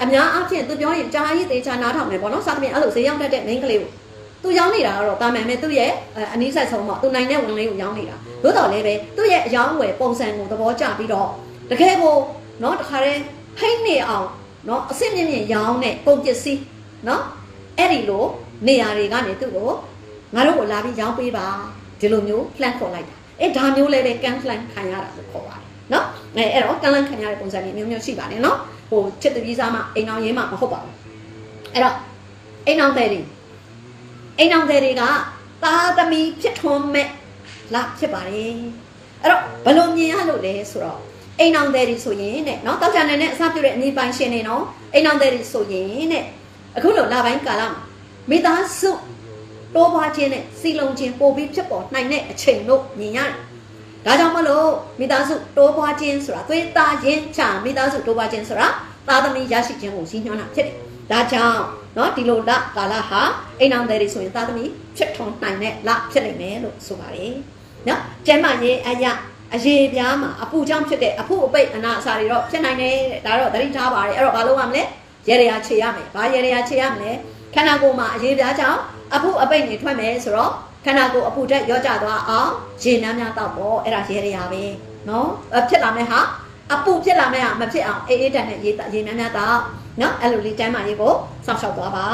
အများအားဖြင့်သူပြောရင်ကြားရည်သေးချာနားထောင်တယ်ပေါ့နော်စသဖြင့်အဲ့လိုဈေးရောက်တတ်တဲ့ main ကလေးကိုသူရောင်းနေတာကတော့တာမန်ပဲသူ့ရဲ့အနည်းဆက်ဆုံးပေါ့သူနိုင်တဲ့ဝင်လေးကိုရောင်းနေတာသို့တော်လည်းပဲသူ့ရဲ့အယောင်းဝယ်ပုံစံကိုသဘောကျပြီးတော့တကယ်ကိုနော်တခါတည်းဟိတ်နေအောင်နော်အစ်စ်မြင့်မြင့်ရောင်းတဲ့ပုံပစ္စည်းနော်အဲ့ဒီလိုနေရာတွေကနေသူ့ကိုငါတို့ကိုလာပြီးရောင်းပေးပါဒီလိုမျိုး plan ခေါ်လိုက်တာအဲဒါမျိုးလည်းပဲ can plan ခံရတာလို့ခေါ်ပါတယ် နော်အဲအဲ့တော့ can plan ခံရတဲ့ပုံစံမျိုးမျိုးရှိပါတယ်နော်ဟိုချစ်တကြီးစားမှအိမ်အောင်ရေးမှမဟုတ်ပါဘူးအဲ့တော့အိမ်အောင်တဲ့တွေအိမ်အောင်တဲ့တွေကသားသမီးဖြစ်ထွန်းမဲ့လာဖြစ်ပါတယ်အဲ့တော့ဘယ်လိုမြင်ရလို့လဲဆိုတော့အိမ်အောင်တဲ့တွေဆိုရင်တဲ့နော်တောက်ကြနေနဲ့အစပြုတဲ့အနည်းပိုင်းရှင်နေနော်အိမ်အောင်တဲ့တွေဆိုရင်တဲ့အခုလိုလပိုင်းကာလမှာမိသားစုတိုးပွားခြင်းနဲ့စီလုံးခြင်းပို့ပြီးဖြစ်ပေါ်နိုင်တဲ့အချိန်လို့မြင်ရတယ်။ ဒါကြောင့်မလို့မိသားစုတိုးပွားခြင်းဆိုတာသွေးသားရင်းချမိသားစုတိုးပွားခြင်းဆိုတာသာသမီရရှိခြင်းကိုရည်ညွှန်းတာဖြစ်တယ်။ဒါကြောင့်နော်ဒီလိုလကာလဟာအိမ်အောင်တွေဆိုရင်သာသမီဖြစ်ထွန်းနိုင်တဲ့လဖြစ်နိုင်မယ်လို့ဆိုပါတယ်။နော်ကျမ်းမာရေးအရာအရေးပြားမှာအပူကြောင့်ဖြစ်တဲ့အဖို့အပိတ်အနာအစာတွေတော့ဖြစ်နိုင်တယ်တဲ့ဒါတော့သတိထားပါတယ်အဲ့တော့ဘာလုပ်ရမလဲရေရရာခြေရမယ်ဘာရေရရာခြေရမလဲခန္ဓာကိုယ်မှာအရေးပြားကြောင့်အဖို့အပိတ်တွေထွက်မယ်ဆိုတော့ ခန္ဓာကိုယ်အပူတက်ရောကြသွားအောင်ရေနှမ်းများတော့ပေါ့အဲ့ဒါရေရရာပဲနော်ဖြစ်လာမယ်ဟာအပူဖြစ်လာမယ်ဟာမဖြစ်အောင်အေးအေးတန်နဲ့ရေရေများများတော့နော်အဲ့လိုလေးတန်းမာရေးကိုစောင့်ရှောက်သွားပါ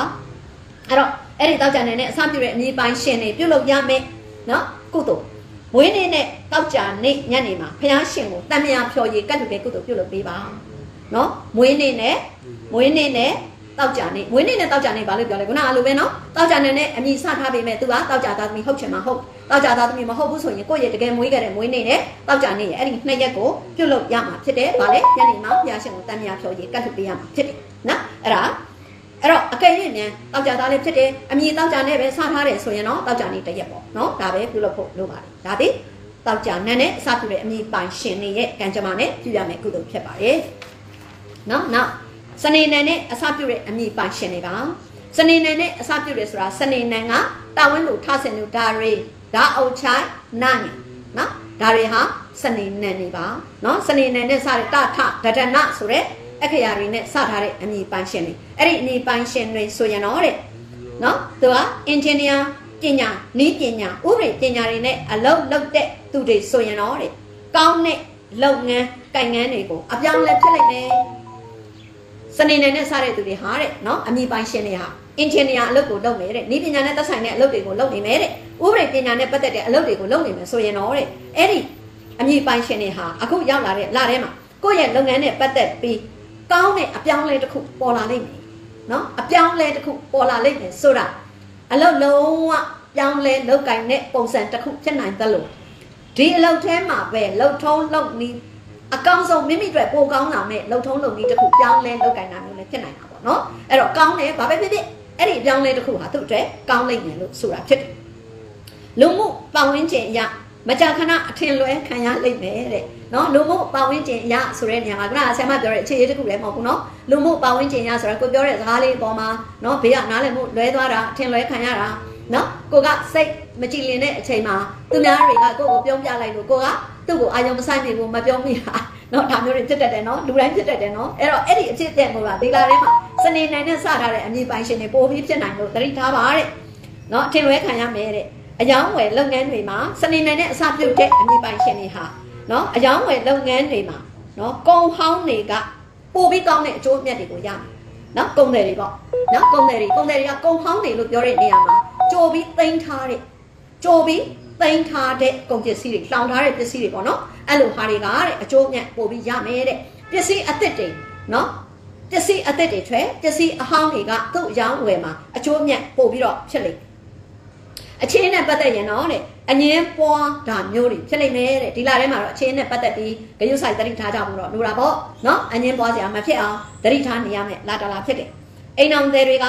အဲ့တော့အဲ့ဒီတောက်ကြနေနဲ့အစပြုတဲ့အမည်ပိုင်းရှင်နေပြုတ်လို့ရမယ်နော်ကုသိုလ်မွေးနေ့နဲ့တောက်ကြနေ့ညနေမှာဖျားရှင်ကိုတန်မြာဖြော်ရည်ကတ်လူတဲ့ကုသိုလ်ပြုတ်လို့ပေးပါနော်မွေးနေ့နဲ့မွေးနေ့နဲ့ တောက်ကြနေ့မွေးနေ့နဲ့တောက်ကြနေ့ဘာလို့ပြောလဲခုနကလိုပဲနော်တောက်ကြနေ့နဲ့အမိစထားပေးမယ်သူကတောက်ကြသားသမီးဟုတ်ချင်မှာဟုတ်တောက်ကြသားသမီးမဟုတ်ဘူးဆိုရင်ကိုယ့်ရဲ့တကယ်မွေးခဲ့တဲ့မွေးနေ့နဲ့တောက်ကြနေ့ရဲ့အဲ့ဒီနှစ်ရက်ကိုပြုတ်လို့ရမှာဖြစ်တယ်ဗာလဲညနေမှာဘုရားရှင်ကိုတန်မြာဖြော်ရည်ကတ်လူပေးရမှာဖြစ်တယ်နော်အဲ့ဒါအဲ့တော့အကယ်၍မြန်တောက်ကြသားလေးဖြစ်တယ်အမြင်တောက်ကြနဲ့ပဲစထားတယ်ဆိုရင်တော့တောက်ကြနေ့တစ်ရက်ပေါ့နော်ဒါပဲပြုလုပ်ဖို့လိုပါတယ်ဒါသည်တောက်ကြနန်းနဲ့အစပြုတဲ့အမြင်ပိုင်ရှင်နေရဲ့ကံကြမ္မာနဲ့ပြုရမယ်ကုသိုလ်ဖြစ်ပါတယ်နော်နောက် စနေနံနဲ့အစပြုတဲ့အမိပိုင်ရှင်နေပါစနေနံနဲ့အစပြုတယ်ဆိုတာစနေနံကတာဝင်းလူထဆင်လူဒါရီဒါအုတ်ချိုင်နာညနော်ဒါတွေဟာစနေနံနေပါနော်စနေနံနဲ့စတဲ့တထဒဒနဆိုတဲ့အခရာတွေနဲ့စထားတဲ့အမိပိုင်ရှင်တွေအဲ့ဒီအမိပိုင်ရှင်တွေဆိုရင်တော့တဲ့နော်သူကအင်ဂျင်နီယာပညာနည်းပညာဥပဒေပညာတွေနဲ့အလုံးလုံးတဲ့သူတွေဆိုရင်တော့တဲ့ကောင်းတဲ့လုပ်ငန်းကိုင်ငန်းတွေကိုအပြောင်းလဲဖြစ်လိုက်မယ် စနေနေ့နဲ့စတဲ့သူတွေဟာတဲ့နော်အမိပိုင်ရှင်တွေဟာအင်ဂျင်နီယာအလုပ်ကိုလုပ်မယ်တဲ့နည်းပညာနဲ့သက်ဆိုင်တဲ့အလုပ်တွေကိုလုပ်နေမယ်တဲ့ဥပဒေပညာနဲ့ပတ်သက်တဲ့အလုပ်တွေကိုလုပ်နေမယ်ဆိုရင်တော့တဲ့အဲ့ဒီအမိပိုင်ရှင်တွေဟာအခုရောက်လာတဲ့လထဲမှာကိုယ့်ရဲ့လုပ်ငန်းနဲ့ပတ်သက်ပြီးကောင်းတဲ့အပြောင်းလဲတစ်ခုပေါ်လာလိမ့်မယ်နော်အပြောင်းလဲတစ်ခုပေါ်လာလိမ့်မယ်ဆိုတာအလုပ်လုံးဝပြောင်းလဲလောက်ကင်တဲ့ပုံစံတစ်ခုဖြစ်နိုင်သလိုဒီအလုပ်ထဲမှာပဲလှုပ်ထုံးလှုပ်နီး အကောင်းဆုံးမိမိအတွက်ပိုကောင်းတာနဲ့လှုပ်ထုံးလှုပ်နီးတစ်ခုပြောင်းလဲလောက်ကင်တာမျိုးလည်းဖြစ်နိုင်တာပေါ့နော်အဲ့တော့ကောင်းတယ်ဘာပဲဖြစ်ဖြစ်အဲ့ဒီအပြောင်းလဲတစ်ခုဟာသူ့အတွက်ကောင်းလိမ့်မယ်လို့ဆိုတာဖြစ်တယ်လူမှုပတ်ဝန်းကျင်အရမကြာခဏအထင်လွဲခံရလိမ့်မယ်တဲ့နော်လူမှုပတ်ဝန်းကျင်အရဆိုတဲ့နေရာမှာခုနကဆရာမပြောတဲ့အခြေအရေးတစ်ခုလည်းမဟုတ်ဘူးနော်လူမှုပတ်ဝန်းကျင်အရဆိုတာကိုပြောတဲ့စကားလေးအပေါ်မှာနော်ဘေးကနားလည်မှုလွဲသွားတာအထင်လွဲခံရတာနော်ကိုကစိတ် မကြည်လင်တဲ့အချိန်မှာသူများတွေကကိုကိုပြောပြလိုက်လို့ကိုကသူ့ကိုအာယုံမဆိုင်နိုင်ဘူးမပြောမိတာနော်ဒါမျိုးတွေဖြစ်တတ်တယ်နော်လူတိုင်းဖြစ်တတ်တယ်နော်အဲ့တော့အဲ့ဒီအဖြစ်အပျက်ကိုကဒီလာထဲမှာစနေနိုင်နဲ့စထားတဲ့အမြင်ပိုင်ရှင်တွေပို့ပြီးဖြစ်နိုင်လို့သတိထားပါတဲ့နော်အထင်လွဲခံရမယ်တဲ့အယောင်းဝယ်လုပ်ငန်းတွေမှာစနေနိုင်နဲ့အစပြုတ်တဲ့အမြင်ပိုင်ရှင်တွေဟာနော်အယောင်းဝယ်လုပ်ငန်းတွေမှာနော်ကုံဟောင်းတွေကပို့ပြီးကောင်းတဲ့အကျိုးအမြတ်တွေကိုရမယ်နော်ကုံတယ်တွေပေါ့နော်ကုံတယ်တွေကုံတယ်တွေကကုံဟောင်းတွေလို့ပြောတဲ့နေရာမှာကြိုပြီးသိမ်းထားတဲ့ ကြိုပြီးသိမ်းထားတဲ့ကုန်ပစ္စည်းတွေလောင်ထားတဲ့ပစ္စည်းတွေပေါ့နော်အဲ့လိုဟာတွေကတဲ့အကျိုးအမြတ်ပို့ပြီးရမယ်တဲ့ပစ္စည်းအသစ်တွေနော်ပစ္စည်းအသစ်တွေထွက်ပစ္စည်းအဟောင်းတွေကသူ့အယောင်းဝယ်မှာအကျိုးအမြတ်ပို့ပြီးတော့ဖြစ်လိမ့်အချင်းနဲ့ပတ်သက်ရင်တော့တဲ့အငင်းပွားဒါမျိုးတွေဖြစ်လိမ့်မယ်တဲ့ဒီလထဲမှာတော့အချင်းနဲ့ပတ်သက်ပြီးဂရုစိုက်တတိထားကြဖို့တော့လိုတာပေါ့နော်အငင်းပွားစရာမဖြစ်အောင်တတိထားနေရမယ်လာတလာဖြစ်တယ်အိမ်အောင်တွေက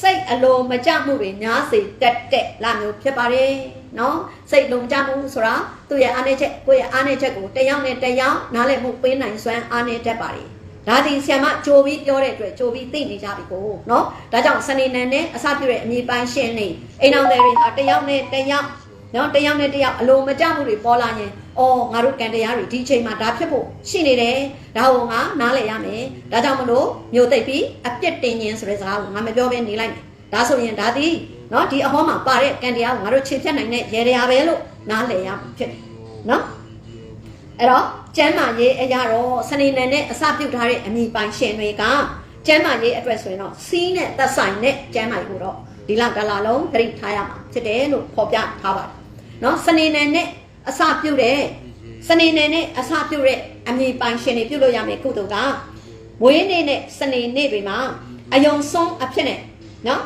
စိတ်အလိုမကြမှုတွေများစေတတ်တဲ့လမျိုးဖြစ်ပါတယ်နော်စိတ်လုံးကြမှုဆိုတာသူ့ရဲ့အားနည်းချက်ကိုယ့်ရဲ့အားနည်းချက်ကိုတယောက်နဲ့တယောက်နားလည်မှုပေးနိုင်စွမ်းအားနည်းတတ်ပါတယ်ဒါဒီဆ iam ကြိုပြီးပြောတဲ့အတွက်ကြိုပြီးသိနေကြပြီကိုနော်ဒါကြောင့်စနေနန်နဲ့အစပြုတဲ့အမြင်ပိုင်းရှင်းနေအိမ်အောင်တွေဟာတယောက်နဲ့တယောက် နော်တယောက်နဲ့တယောက်အလိုမကျမှုတွေပေါ်လာရင်အော်ငါတို့ကံတရားတွေဒီအချိန်မှာဒါဖြစ်ဖို့ရှိနေတယ်ဒါကိုငါနားလည်ရမယ်ဒါကြောင့်မလို့မျိုးသိပ်ပြီးအပြစ်တင်ခြင်းဆိုတဲ့စကားကိုငါမပြောဘဲနေလိုက်မယ်ဒါဆိုရင်ဒါဒီနော်ဒီအဟောမှာပါတဲ့ကံတရားကိုငါတို့ခြေဖြတ်နိုင်တဲ့ရေတရားပဲလို့နားလည်ရမှာဖြစ်တယ်နော်အဲ့တော့ကျမ်းမာရေးအရာတော့စနေနေ့နဲ့အစပြုတ်ထားတဲ့အမိပိုင်ရှင်တွေကကျမ်းမာရေးအတွက်ဆိုရင်တော့စီးနဲ့သက်ဆိုင်တဲ့ကျမ်းမာရေးကိုတော့ဒီလကလာလုံးသတိထားရမှာဖြစ်တယ်လို့ဖော်ပြထားပါတယ် နော်စနေနေ့နဲ့အစပြုတ်တဲ့စနေနေ့နဲ့အစပြုတ်တဲ့အမိပိုင်ရှင်တွေပြုတ်လို့ရမယ်ကုသိုလ်ကမွေးနေ့နဲ့စနေနေ့တွေမှာအယုံဆုံးအဖြစ်နဲ့နော်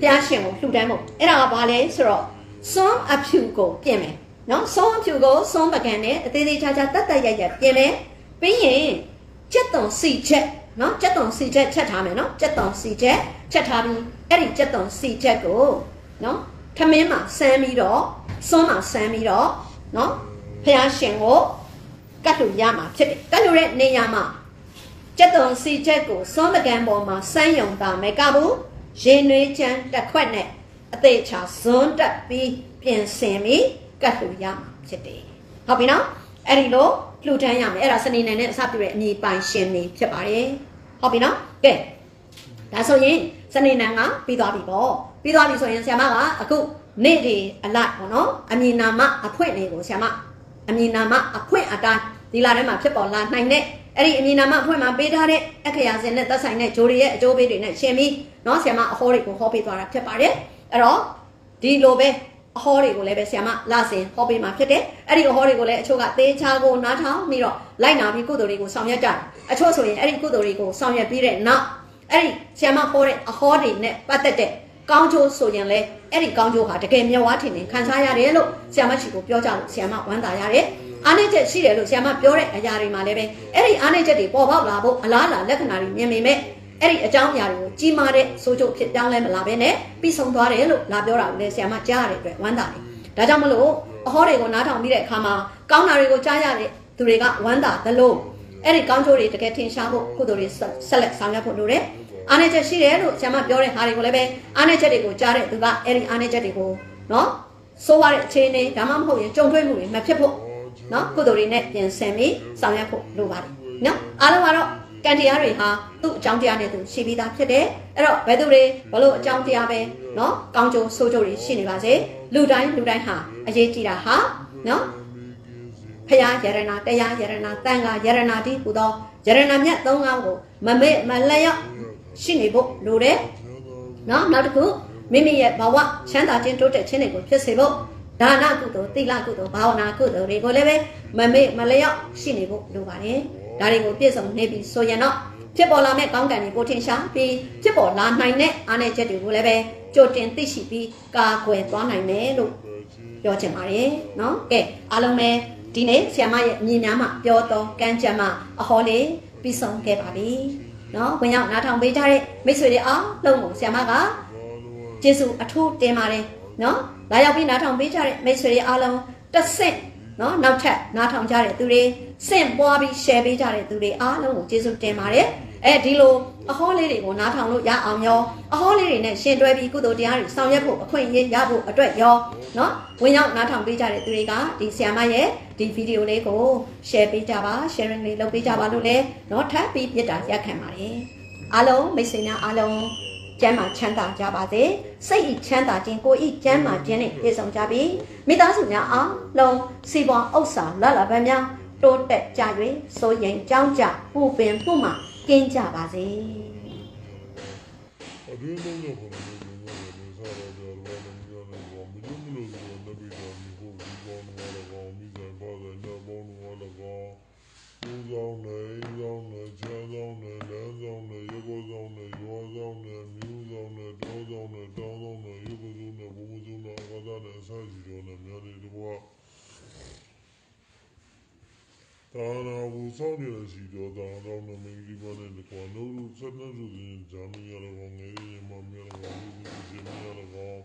ဘုရားရှင်ကိုလှူဒန်းဖို့အဲ့ဒါကဘာလဲဆိုတော့စွန်းအဖြူကိုပြင်မယ်နော်စွန်းအဖြူကိုစွန်းပကံနဲ့အသေးသေးချာချာတတ်တတ်ရရပြင်မယ်ပြီးရင်ကြက်တုံစီချက်နော်ကြက်တုံစီချက်ချက်ထားမယ်နော်ကြက်တုံစီချက်ချက်ထားပြီးအဲ့ဒီကြက်တုံစီချက်ကိုနော် ထမင်းမှာဆမ်းပြီးတော့စွန်းမှာဆမ်းပြီးတော့နော်ဖះရှင်ကိုကတ်လို့ရမှာဖြစ်တယ်ကတ်လို့တဲ့နေရာမှာကြက်တုံစီချက်ကိုစွန်းပကံပေါ်မှာဆမ်းယုံတာမယ်ကဘူးရေနွေးချမ်းတစ်ခွက်နဲ့အသေးချာဇွန်းတက်ပြီးပြင်ဆင်ပြီးကတ်လို့ရမှာဖြစ်တယ်ဟုတ်ပြီနော်အဲ့ဒီလိုလှူဒန်းရမယ်အဲ့ဒါစနေနေ့နဲ့အစပြုတဲ့အမည်ပိုင်ရှင်နေဖြစ်ပါတယ်ဟုတ်ပြီနော်ကဲဒါဆိုရင်စနေနေ့ကပြီးသွားပြီပေါ့ ပြီးသွားပြီဆိုရင်ဆရာမကအခုနေ့တွေအလိုက်ပေါ့နော်အမည်နာမအဖွင့်လေးကိုဆရာမအမည်နာမအဖွင့်အတိုင်းဒီလာထဲမှာဖြစ်ပေါ်လာနိုင်တဲ့အဲ့ဒီအမည်နာမအဖွင့်မှာပေးထားတဲ့အခရာစင်နဲ့သက်ဆိုင်တဲ့ဂျိုးတွေရဲ့အကျိုးပေးတွေနဲ့ရှင်းပြီးနော်ဆရာမအဟောတွေကိုဟောပေးသွားတာဖြစ်ပါတယ်အဲ့တော့ဒီလိုပဲအဟောတွေကိုလည်းပဲဆရာမလာစင်ဟောပေးမှာဖြစ်တယ်အဲ့ဒီအဟောတွေကိုလည်းအချို့ကသေချာကိုနားထောင်ပြီးတော့လိုက်နာပြီးကုသိုလ်တွေကိုဆောင်ရွက်ကြတယ်အချို့ဆိုရင်အဲ့ဒီကုသိုလ်တွေကိုဆောင်ရွက်ပြီးတဲ့နောက်အဲ့ဒီဆရာမဟောတဲ့အဟောတွေနဲ့ပတ်သက်တဲ့ ကောင်းကျိုးဆိုရင်လည်းအဲ့ဒီကောင်းကျိုးဟာတကယ်မြတ်ဝါထင်ထင်ခံစားရတယ်လို့ဆရာမရှိကိုပြောကြလို့ဆရာမဝမ်းသာရတယ်အားနည်းချက်ရှိတယ်လို့ဆရာမပြောတဲ့အရာတွေမှာလည်းပဲအဲ့ဒီအားနည်းချက်တွေပေါ်ပေါက်လာဖို့အလားအလာလက္ခဏာတွေမြင်မိမဲ့အဲ့ဒီအကြောင်းအရာတွေကိုကြီးမားတဲ့ဆိုးကျိုးဖြစ်ပြောင်းလဲမလာဘဲနဲ့ပြီးဆုံးသွားတယ်လို့လာပြောတာကိုလည်းဆရာမကြားရတဲ့အတွက်ဝမ်းသာတယ်ဒါကြောင့်မလို့အဟောတွေကိုနားထောင်ပြီးတဲ့အခါမှာကောင်းတာတွေကိုကြားရတဲ့သူတွေကဝမ်းသာသလို အဲ့ဒီကောင်းကျိုးတွေတကယ်ထင်ရှားဖို့ကုသိုလ်တွေဆက်လက်ဆောင်ရွက်ဖို့လိုတယ်။အားနည်းချက်ရှိတယ်လို့ဆရာမပြောတဲ့ဟာတွေကိုလည်းပဲအားနည်းချက်တွေကိုကြားတဲ့သူကအဲ့ဒီအားနည်းချက်တွေကိုနော်စိုးရတဲ့အခြေအနေဒါမှမဟုတ်ရင်ကြုံတွေ့မှုတွေမဖြစ်ဖို့နော်ကုသိုလ်တွေနဲ့ပြင်ဆင်ပြီးဆောင်ရွက်ဖို့လိုပါတယ်နော်အားလုံးကတော့ကံတရားတွေဟာသူ့အကြောင်းတရားနဲ့သူရှိပြီးသားဖြစ်တယ်အဲ့တော့ဘယ်သူတွေဘလို့အကြောင်းတရားပဲနော်ကောင်းကျိုးဆိုးကျိုးတွေရှိနေပါစေလူတိုင်းလူတိုင်းဟာအရေးကြီးတာဟာနော် ဖရာယရဏတရားယရဏတန်ခါယရဏတိဟူသောယရဏမြတ်၃ငါးကိုမမေ့မလျော့ရှိနေဖို့လိုတယ်။နော်နောက်တစ်ခုမိမိရဲ့ဘဝချမ်းသာခြင်းတိုးတက်ခြင်းတွေကိုဖြစ်စေဖို့ဒါနကုသိုလ်သီလကုသိုလ်ဘာဝနာကုသိုလ်တွေကိုလည်းပဲမမေ့မလျော့ရှိနေဖို့လိုပါတယ်။ဒါတွေကိုပြည့်စုံနေပြီဆိုရင်တော့ဖြစ်ပေါ်လာမဲ့ကောင်းကံတွေကိုထင်ရှားပြီးဖြစ်ပေါ်လာနိုင်တဲ့အားနည်းချက်တွေကိုလည်းပဲကြိုတင်သိရှိပြီးကာကွယ်သွားနိုင်မယ်လို့ပြောချင်ပါတယ်။နော်။ကဲအားလုံးပဲ ဒီနေ့ဆ iam ရဲ့အမြင်များမှာပြောတော့ကံကြမ္မာအဟောလေးပြီးဆုံးခဲ့ပါပြီနော်ဝင်ရောက်နားထောင်ပေးကြတဲ့မိတ်ဆွေတွေအားလုံးကိုဆ iam ကကျေးဇူးအထူးတင်ပါတယ်နော်လာရောက်ပြီးနားထောင်ပေးကြတဲ့မိတ်ဆွေတွေအားလုံးတစ်ဆင့်နော်နောက်ထပ်နားထောင်ကြတဲ့သူတွေစင့်ပွားပြီး share ပေးကြတဲ့သူတွေအားလုံးကိုကျေးဇူးတင်ပါတယ်အဲဒီလိုအဟောလေးတွေကိုနားထောင်လို့ရအောင်ရောအဟောလေးတွေနဲ့ရှင်တွဲပြီးကုသိုလ်တရားတွေဆောင်ရွက်ဖို့အခွင့်အရေးရဖို့အတွက်ရောနော်ဝင်ရောက်နားထောင်ပေးကြတဲ့သူတွေကဒီဆီယမရဲ့ ဒီဗီဒီယိုလေးကို share ပေးကြပါ sharing လေးလုပ်ပေးကြပါလို့လည်းနော်ထပ်ပြီးပြစ်တာရက်ခံပါတယ်အားလုံးမိတ်ဆွေများအားလုံးကျမ်းမာချမ်းသာကြပါစေစိတ်ဤချမ်းသာခြင်းကိုယ်ဤကျမ်းမာခြင်းနဲ့ပြည့်စုံကြပြီမိသားစုများအားလုံးစီပွားဥစ္စာလလဘများတိုးတက်ကြ၍စိုးရင်ကြောင်းကြပူပင်မှုမှကင်းကြပါစေအဒင်းလုံး ဦးဆောင်နေဆောင်နေချမ်းဆောင်နေလမ်းဆောင်နေရုပ်ကိုဆောင်နေရောဆောင်နေမြူးဆောင်နေတောဆောင်နေတောင်းဆောင်နေရုပ်ကိုဆောင်နေဘုံဘုံဆောင်နေအကားနဲ့အစာကြီးတော်နဲ့များတယ်တော့တာနာဘူဆောင်ရရှိတော့တာတော့မင်းကြီးပါနဲ့ကွာလို့ဆက်နေလို့ဂျာမီရတော့ငယ်ရမမရတော့ဘူးဂျာမီရတော့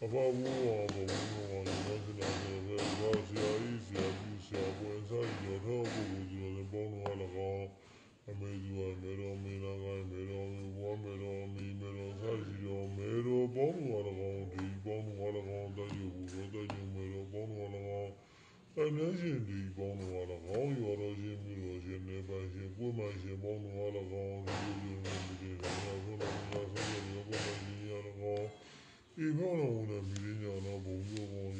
အဘဘူဝါဘူဝါရောစလာတယ်ပဲဘာစီအီစီအပူစီအပွင့်ဆိုင်ရတော့ဘူးဒီလိုဘောင်းဝါတော့အမေဇူအမေရောမင်းလာကမေရောဘွားမေရောမီမေရောဆိုင်စီရောမေရောဘောင်းဝါတော့ဒီဘောင်းဝါတော့တယူဘူးတော့တယူမေရောဘောင်းဝါတော့အနည်းရှင်ဒီပေါင်းတော်လာကောင်းရောတော်ရှင်မြို့တော်ရှင်နေပါရှင်ကိုမရှင်ပေါင်းတော်လာကောင်းဒီလိုမျိုးဒီလိုမျိုးဘုရားဘုရားဆုံးရရောကိုမရှင်ရတော့ဒီ ဘောင်းတော်နဲ့မိရင်းရတော့ဘုံရောကောင်း